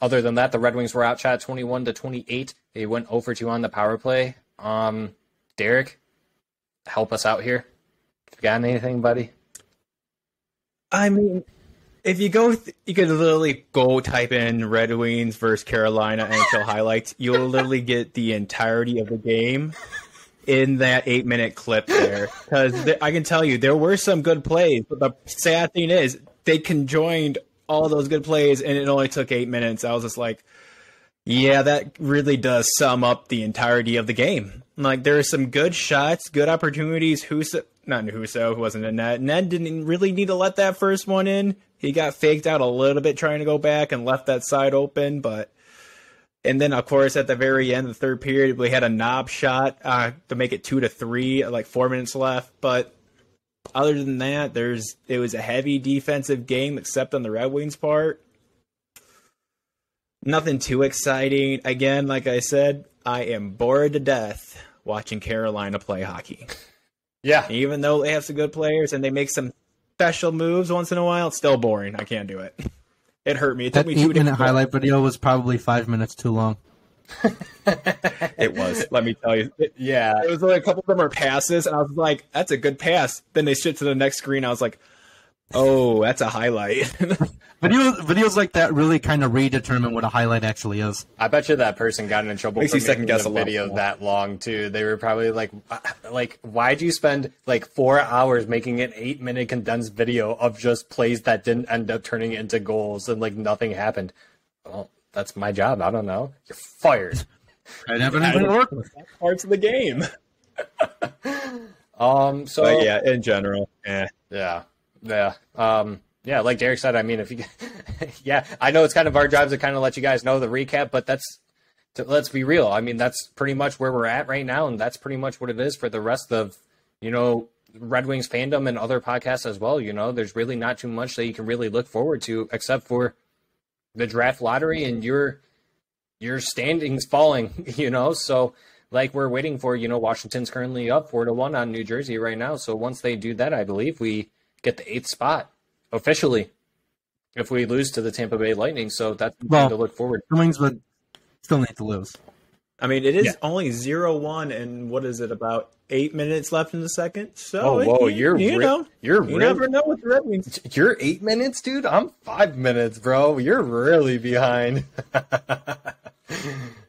other than that, the Red Wings were outshot 21 to 28. They went over 2 on the power play. Um, Derek, help us out here. You got anything, buddy? I mean, if you go, th- you could literally go type in Red Wings versus Carolina NHL highlights. You'll literally get the entirety of the game in that eight minute clip there. Because th- I can tell you, there were some good plays, but the sad thing is, they conjoined all those good plays, and it only took eight minutes. I was just like, yeah, that really does sum up the entirety of the game. Like there are some good shots, good opportunities. Husso, not Husso, who wasn't in net. Ned didn't really need to let that first one in. He got faked out a little bit trying to go back and left that side open, but And then, of course, at the very end of the third period, we had a knob shot uh, to make it two to three, like four minutes left. But other than that, there's it was a heavy defensive game, except on the Red Wings part. Nothing too exciting. Again, like I said, I am bored to death watching Carolina play hockey. Yeah. Even though they have some good players and they make some special moves once in a while, it's still boring. I can't do it. It hurt me. It took That me eight two minute highlight video was probably five minutes too long. It was. Let me tell you. It, Yeah. it was like a couple of them are passes, and I was like, "That's a good pass." Then they shift to the next screen. I was like, "Oh, that's a highlight." Videos videos like that really kind of redetermine what a highlight actually is. I bet you that person got in trouble Makes for you second making guess the a video more. that long too. They were probably like, like, why'd you spend like four hours making an eight minute condensed video of just plays that didn't end up turning into goals and like nothing happened? Well, that's my job. I don't know. You're fired. Right, haven't even worked. with Parts of the game. Um. So But yeah, in general, yeah. Yeah, yeah, um, yeah. Like Derek said, I mean, if you, yeah, I know it's kind of our job to kind of let you guys know the recap, but that's, to, let's be real. I mean, that's pretty much where we're at right now, and that's pretty much what it is for the rest of, you know, Red Wings fandom and other podcasts as well. You know, there's really not too much that you can really look forward to except for the draft lottery and your your standings falling. You know, so like we're waiting for, you know, Washington's currently up four to one on New Jersey right now. So once they do that, I believe we get the eighth spot officially. If we lose to the Tampa Bay Lightning, so that's Well- to look forward. The Wings would still need to lose. I mean, it is Yeah. only zero one, and what is it? About eight minutes left in the second. So, Oh, whoa, you, you're you re- know, you're you really- never know with the Red Wings. You're eight minutes, dude. I'm five minutes, bro. You're really behind.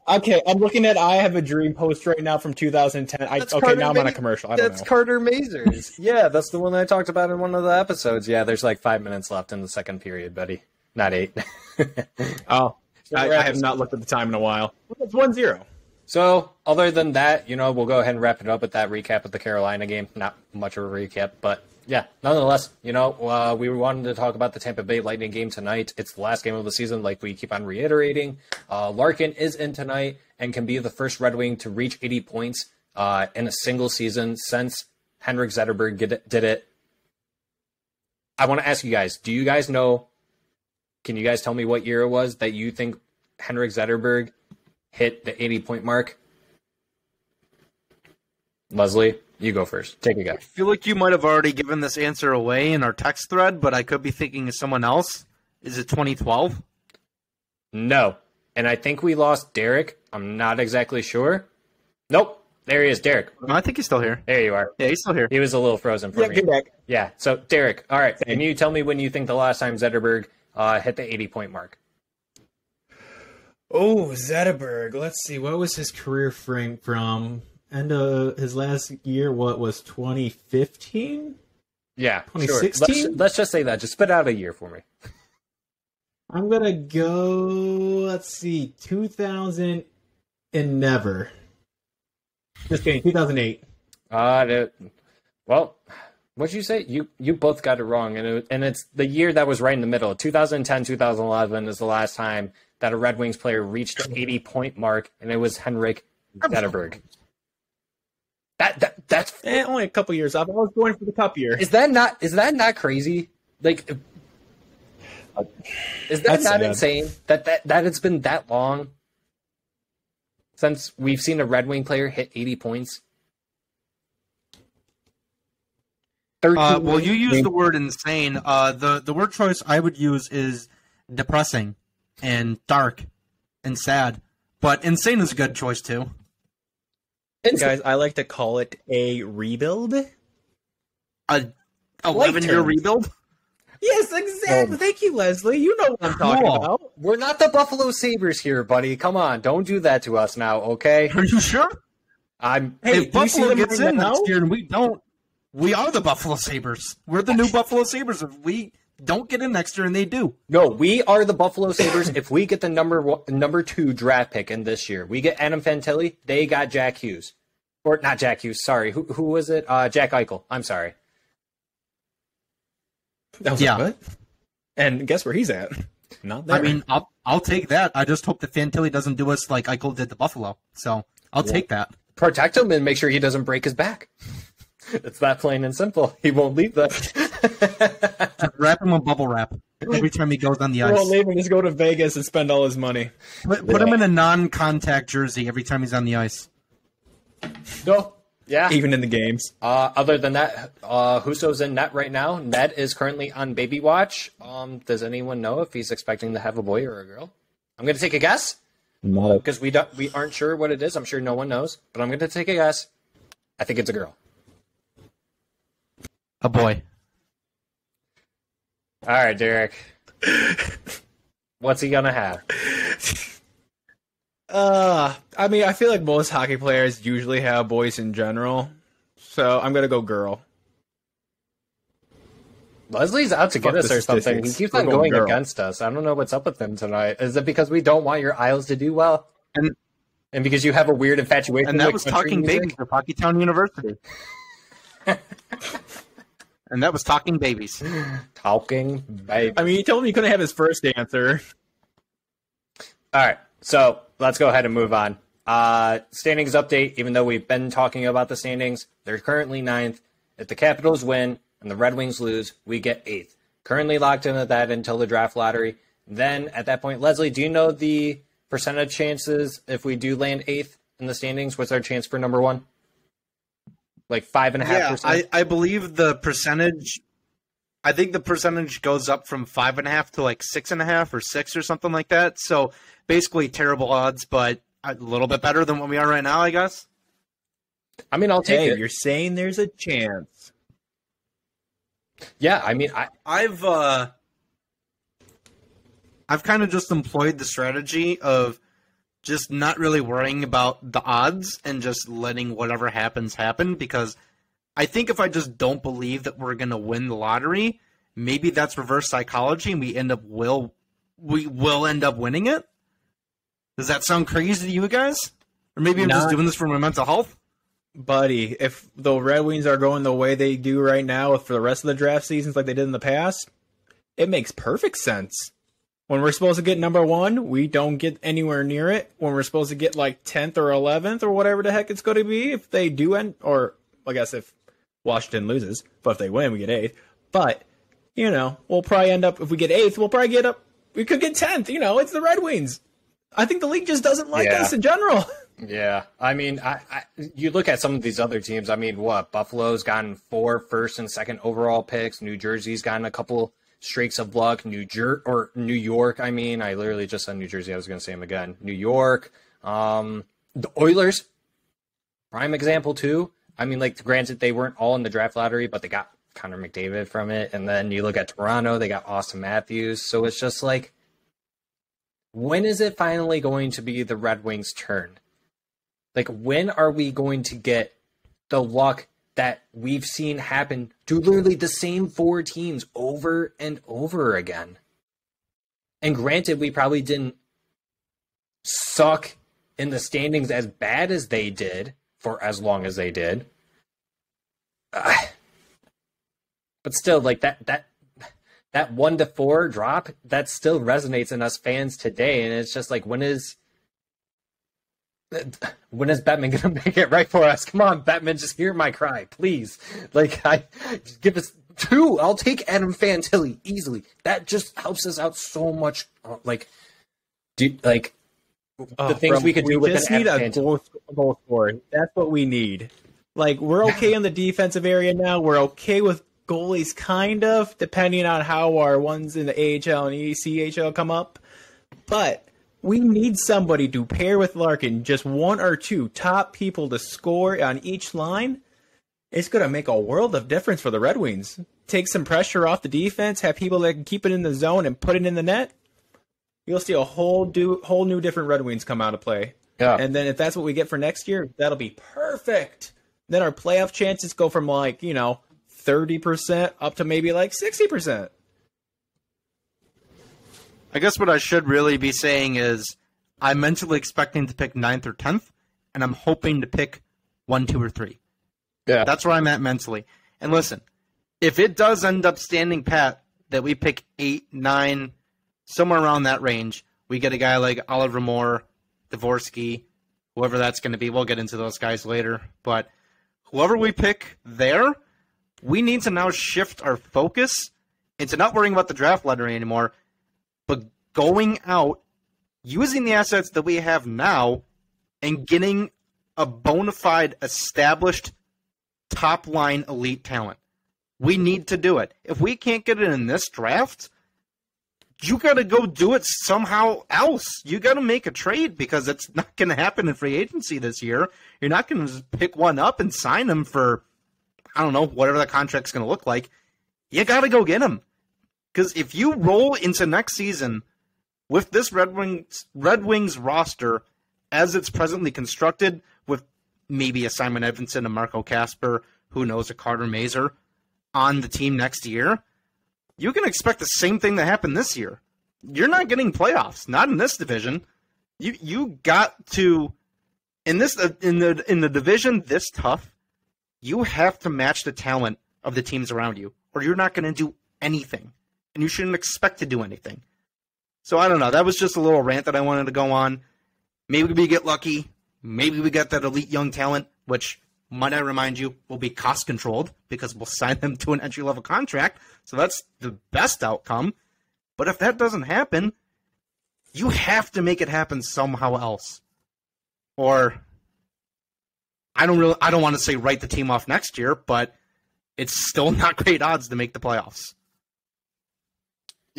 Okay, I'm looking at I Have a Dream post right now from 2010. I, okay, Carter now I'm on a commercial. I don't That's know. Carter Mazur's. yeah, that's the one I talked about in one of the episodes. Yeah, there's like five minutes left in the second period, buddy. Not eight. oh, I, I have not looked at the time in a while. It's one zero. So, other than that, you know, we'll go ahead and wrap it up with that recap of the Carolina game. Not much of a recap, but yeah, nonetheless, you know, uh, we wanted to talk about the Tampa Bay Lightning game tonight. It's the last game of the season, like we keep on reiterating. Uh, Larkin is in tonight and can be the first Red Wing to reach 80 points uh, in a single season since Henrik Zetterberg did it. Did it. I want to ask you guys: Do you guys know? Can you guys tell me what year it was that you think Henrik Zetterberg hit the 80 point mark? Leslie, you go first. Take a guess. I feel like you might have already given this answer away in our text thread, but I could be thinking of someone else. Is it 2012? No. And I think we lost Derek. I'm not exactly sure. Nope. There he is, Derek. I think he's still here. There you are. Yeah, he's still here. He was a little frozen for Yeah, me. get back. Yeah. So, Derek, all right. Can you tell me when you think the last time Zetterberg uh, hit the 80 point mark? Oh, Zetterberg. Let's see. What was his career frame from? And uh, his last year, what was 2015? Yeah. Sure. 2016? Let's, let's just say that. Just spit out a year for me. I'm gonna go. Let's see, 2000 and never. Just kidding. 2008. Uh, well, what'd you say? You you both got it wrong, and it, and it's the year that was right in the middle. 2010, 2011 is the last time that a Red Wings player reached the 80 point mark, and it was Henrik Zetterberg. That that that's Eh, only a couple years off. I was going for the cup year. is that not is that not crazy? Like, is that That's not sad. insane that that that it's been that long since we've seen a Red Wing player hit 80 points? Uh, well, you years? use the word insane. Uh, the the word choice I would use is depressing and dark and sad. But insane is a good choice too. Guys, I like to call it a rebuild. A eleven year rebuild. Yes, exactly. Oh. Thank you, Leslie. You know what I'm talking Cool. about. We're not the Buffalo Sabres here, buddy. Come on, don't do that to us now, okay? Are you sure? I'm Hey, if do you see Buffalo gets right in now? next year and we don't, we are the Buffalo Sabres. We're the new Buffalo Sabres. If we don't get an extra, and they do, no, we are the Buffalo Sabres. if we get the number one, number two draft pick in this year, we get Adam Fantilli. They got Jack Hughes, or not Jack Hughes. Sorry, who who was it? Uh, Jack Eichel. I'm sorry. That was Yeah. what? And guess where he's at? Not there. I mean, I'll I'll take that. I just hope that Fantilli doesn't do us like Eichel did the Buffalo. So I'll take that. Protect him and make sure he doesn't break his back. It's that plain and simple. He won't leave that. Just wrap him in bubble wrap every time he goes on the we won't ice. leave him. Just go to Vegas and spend all his money. Put, put him in a non-contact jersey every time he's on the ice. no. Yeah. Even in the games. Uh, other than that, uh, Husso's in net right now. Ned is currently on baby watch. Um, does anyone know if he's expecting to have a boy or a girl? I'm going to take a guess Not a because we don't, we aren't sure what it is. I'm sure no one knows, but I'm going to take a guess. I think it's a girl. A boy. All right, Derek. What's he gonna have? Uh, I mean, I feel like most hockey players usually have boys in general, so I'm gonna go girl. Leslie's out to get us or something. He statistics. keeps on going going against us. I don't know what's up with him tonight. Is it because we don't want your Isles to do well? And- and because you have a weird infatuation And that with was Talking music? for of Hockeytown University. and that was Talking Babies. Talking baby. I mean, he told me he couldn't have his first answer. All right, so let's go ahead and move on. Uh, standings update. Even though we've been talking about the standings, they're currently ninth. If the Capitals win and the Red Wings lose, we get eighth. Currently locked into that until the draft lottery. Then at that point, Leslie, do you know the percentage chances if we do land eighth in the standings? What's our chance for number one? Like five and a half Yeah, percent. I, I believe the percentage. I think the percentage goes up from five and a half to like six and a half or six or something like that. So basically, terrible odds, but a little bit better than what we are right now, I guess. I mean, I'll take Hey, it. you're saying there's a chance. Yeah, I mean, I I've uh I've kind of just employed the strategy of just not really worrying about the odds and just letting whatever happens happen because I think if I just don't believe that we're going to win the lottery, maybe that's reverse psychology and we end up will we will end up winning it. Does that sound crazy to you guys? Or maybe I'm just doing this for my mental health? Buddy, if the Red Wings are going the way they do right now for the rest of the draft seasons like they did in the past, it makes perfect sense. When we're supposed to get number one, we don't get anywhere near it. When we're supposed to get like 10th or 11th or whatever the heck it's going to be, if they do end, or I guess if Washington loses, but if they win, we get 8th. But, you know, we'll probably end up, if we get 8th, we'll probably get up, we could get 10th. You know, it's the Red Wings. I think the league just doesn't like Yeah. us in general. Yeah, I mean, I, I you look at some of these other teams. I mean, what Buffalo's gotten four first and second overall picks. New Jersey's gotten a couple streaks of luck. New Jer or New York. I mean, I literally just said New Jersey. I was going to say them again. New York. Um, the Oilers, prime example too. I mean, like granted they weren't all in the draft lottery, but they got Connor McDavid from it. And then you look at Toronto, they got Auston Matthews. So it's just like, when is it finally going to be the Red Wings' turn? Like, when are we going to get the luck that we've seen happen to literally the same four teams over and over again? And granted, we probably didn't suck in the standings as bad as they did for as long as they did. Ah. but still, like that, that, that one to four drop, that still resonates in us fans today. And it's just like, when is, when is Bettman gonna make it right for us? Come on, Bettman, just hear my cry, please. Like I just give us two. I'll take Adam Fantilli easily. That just helps us out so much. uh, Like, do like the things Bro, we could do with just an need Adam a goal, goal scorer. That's what we need. Like we're okay in the defensive area now. We're okay with goalies, kind of, depending on how our ones in the AHL and ECHL come up. But we need somebody to pair with Larkin, just one or two top people to score on each line. It's going to make a world of difference for the Red Wings. Take some pressure off the defense, have people that can keep it in the zone and put it in the net. You'll see a whole do, whole new different Red Wings come out of play. Yeah. And then if that's what we get for next year, that'll be perfect. Then our playoff chances go from like, you know, 30% up to maybe like 60%. I guess what I should really be saying is I'm mentally expecting to pick ninth or tenth, and I'm hoping to pick one, two, or three. Yeah. That's where I'm at mentally. And listen, if it does end up standing pat that we pick eight, nine, somewhere around that range, we get a guy like Oliver Moore, Dvorsky, whoever that's going to be. We'll get into those guys later. But whoever we pick there, we need to now shift our focus into not worrying about the draft lottery anymore, going out, using the assets that we have now, and getting a bona fide, established, top line elite talent. We need to do it. If we can't get it in this draft, you got to go do it somehow else. You got to make a trade because it's not going to happen in free agency this year. You're not going to pick one up and sign them for, I don't know, whatever that contract's going to look like. You got to go get them. Because if you roll into next season with this Red Wings Red Wings roster as it's presently constructed, with maybe a Simon Edvinsson, a Marco Kasper, who knows, a Carter Mazur on the team next year, you can expect the same thing to happen this year. You're not getting playoffs, not in this division. You you got to in this uh, in the in the division this tough. You have to match the talent of the teams around you, or you're not going to do anything, and you shouldn't expect to do anything. So I don't know. That was just a little rant that I wanted to go on. Maybe we get lucky. Maybe we get that elite young talent, which might I remind you, will be cost controlled because we'll sign them to an entry level contract. So that's the best outcome. But if that doesn't happen, you have to make it happen somehow else. Or I don't really I don't want to say write the team off next year, but it's still not great odds to make the playoffs.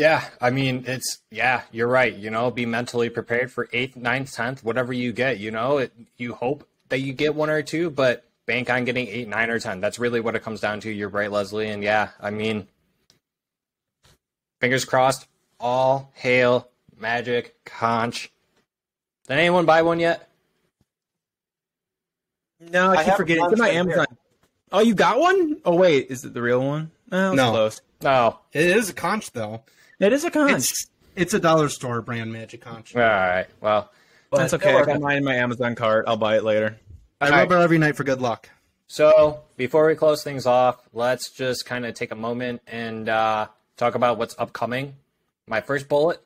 Yeah, I mean, it's yeah, you're right. You know, be mentally prepared for eighth, ninth, tenth, whatever you get. You know, it, you hope that you get one or two, but bank on getting eight, nine, or ten. That's really what it comes down to. You're right, Leslie. And yeah, I mean, fingers crossed. All hail Magic Conch. Did anyone buy one yet? No, I, I keep have forgetting. one It's in my right Amazon. Oh, you got one? Oh wait, is it the real one? No, No. close. No. It is a conch though. It is a conch. It's it's a dollar store brand magic conch. All right. Well, That's okay. I got mine in my Amazon cart. I'll buy it later. I rub it every night for good luck. So before we close things off, let's just kind of take a moment and uh, talk about what's upcoming. My first bullet: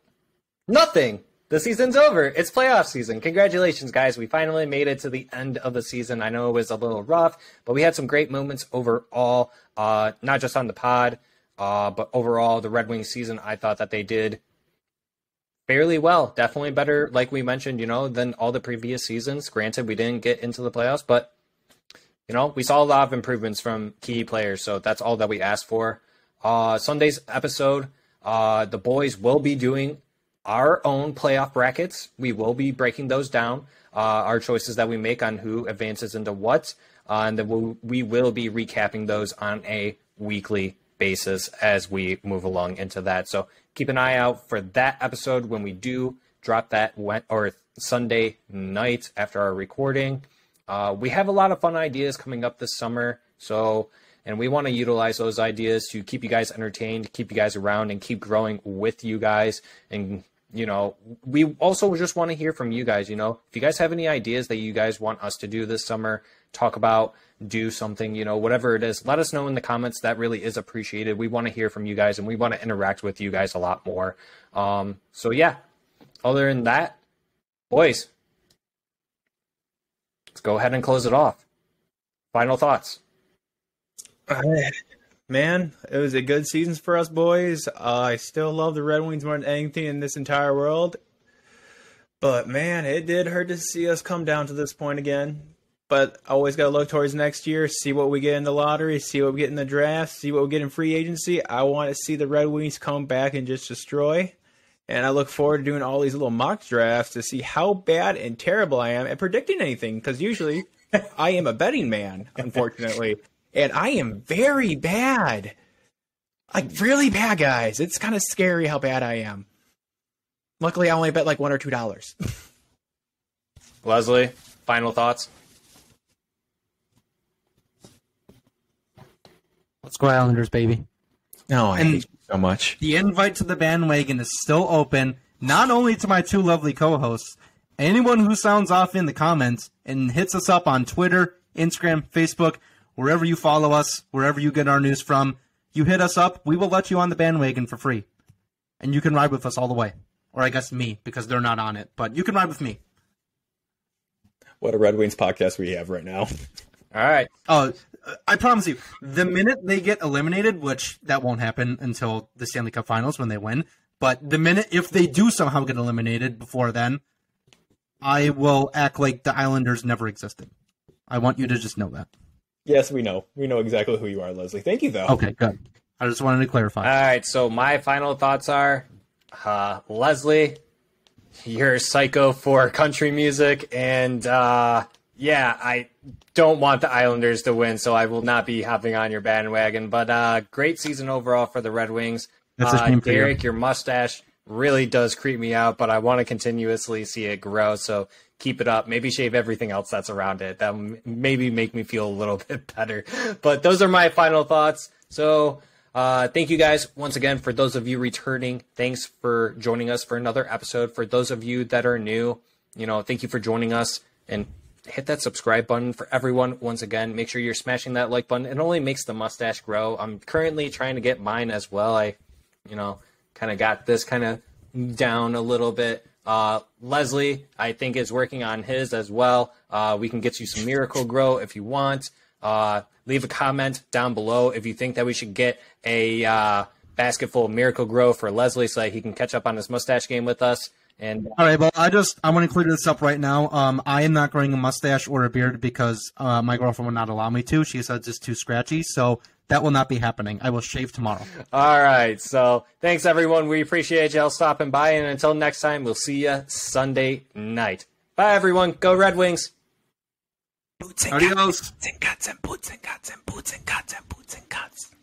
nothing. The season's over. It's playoff season. Congratulations, guys. We finally made it to the end of the season. I know it was a little rough, but we had some great moments overall. Uh, not just on the pod, uh, but overall the Red Wings season. I thought that they did fairly well. Definitely better, like we mentioned, you know, than all the previous seasons. Granted, we didn't get into the playoffs, but you know, we saw a lot of improvements from key players, so that's all that we asked for. Uh, Sunday's episode, uh, the boys will be doing our own playoff brackets. We will be breaking those down, uh, our choices that we make on who advances into what, uh, and then we'll, we will be recapping those on a weekly basis as we move along into that. So keep an eye out for that episode when we do drop that or Sunday night after our recording. Uh, we have a lot of fun ideas coming up this summer, so and we want to utilize those ideas to keep you guys entertained, keep you guys around, and keep growing with you guys. And you know, we also just want to hear from you guys. You know, if you guys have any ideas that you guys want us to do this summer, talk about, do something, you know, whatever it is, let us know in the comments. That really is appreciated. We want to hear from you guys, and we want to interact with you guys a lot more. Um, so yeah. Other than that, boys, let's go ahead and close it off. Final thoughts. Man, it was a good season for us boys. Uh, I still love the Red Wings more than anything in this entire world. But man, it did hurt to see us come down to this point again. But always got to look towards next year, see what we get in the lottery, see what we get in the draft, see what we get in free agency. I want to see the Red Wings come back and just destroy. And I look forward to doing all these little mock drafts to see how bad and terrible I am at predicting anything. Because usually I am a betting man, unfortunately. and I am very bad. Like, really bad, guys. It's kind of scary how bad I am. Luckily, I only bet like one or two dollars. Leslie, final thoughts. Let's go Islanders, baby. No, I And- hate you so much. The invite to the bandwagon is still open, not only to my two lovely co-hosts, anyone who sounds off in the comments and hits us up on Twitter, Instagram, Facebook, wherever you follow us, wherever you get our news from, you hit us up, we will let you on the bandwagon for free. and you can ride with us all the way. Or I guess me because they're not on it, but you can ride with me. What a Red Wings podcast we have right now. All right. Oh, I promise you, the minute they get eliminated, which that won't happen until the Stanley Cup Finals when they win, but the minute if they do somehow get eliminated before then, I will act like the Islanders never existed. I want you to just know that. Yes, we know. We know exactly who you are, Leslie. Thank you, though. Okay, good. I just wanted to clarify. All right. So my final thoughts are, uh, Leslie, you're a psycho for country music, and uh, yeah, I don't want the Islanders to win, so I will not be hopping on your bandwagon. But uh, great season overall for the Red Wings. That's uh, for you. Your mustache really does creep me out, but I want to continuously see it grow. So keep it up. Maybe shave everything else that's around it. That maybe make me feel a little bit better. But those are my final thoughts. So uh, thank you guys once again for those of you returning. Thanks for joining us for another episode. For those of you that are new, you know, thank you for joining us and hit that subscribe button for everyone once again. Make sure you're smashing that like button. It only makes the mustache grow. I'm currently trying to get mine as well. I, you know, kind of got this kind of down a little bit. Uh, Leslie, I think, is working on his as well. Uh, we can get you some Miracle-Gro if you want. Uh, leave a comment down below if you think that we should get a uh, basket full of Miracle-Gro for Leslie so that he can catch up on his mustache game with us. And All right, well, I just I want to clear this up right now. Um, I am not growing a mustache or a beard because uh, my girlfriend would not allow me to. She says it's too scratchy, so that will not be happening. I will shave tomorrow. all right, so thanks everyone. We appreciate y'all stopping by, and until next time, we'll see you Sunday night. Bye everyone. Go Red Wings. Boots and Adios. Boots and cuts and boots and cuts and boots and cuts and boots and cuts.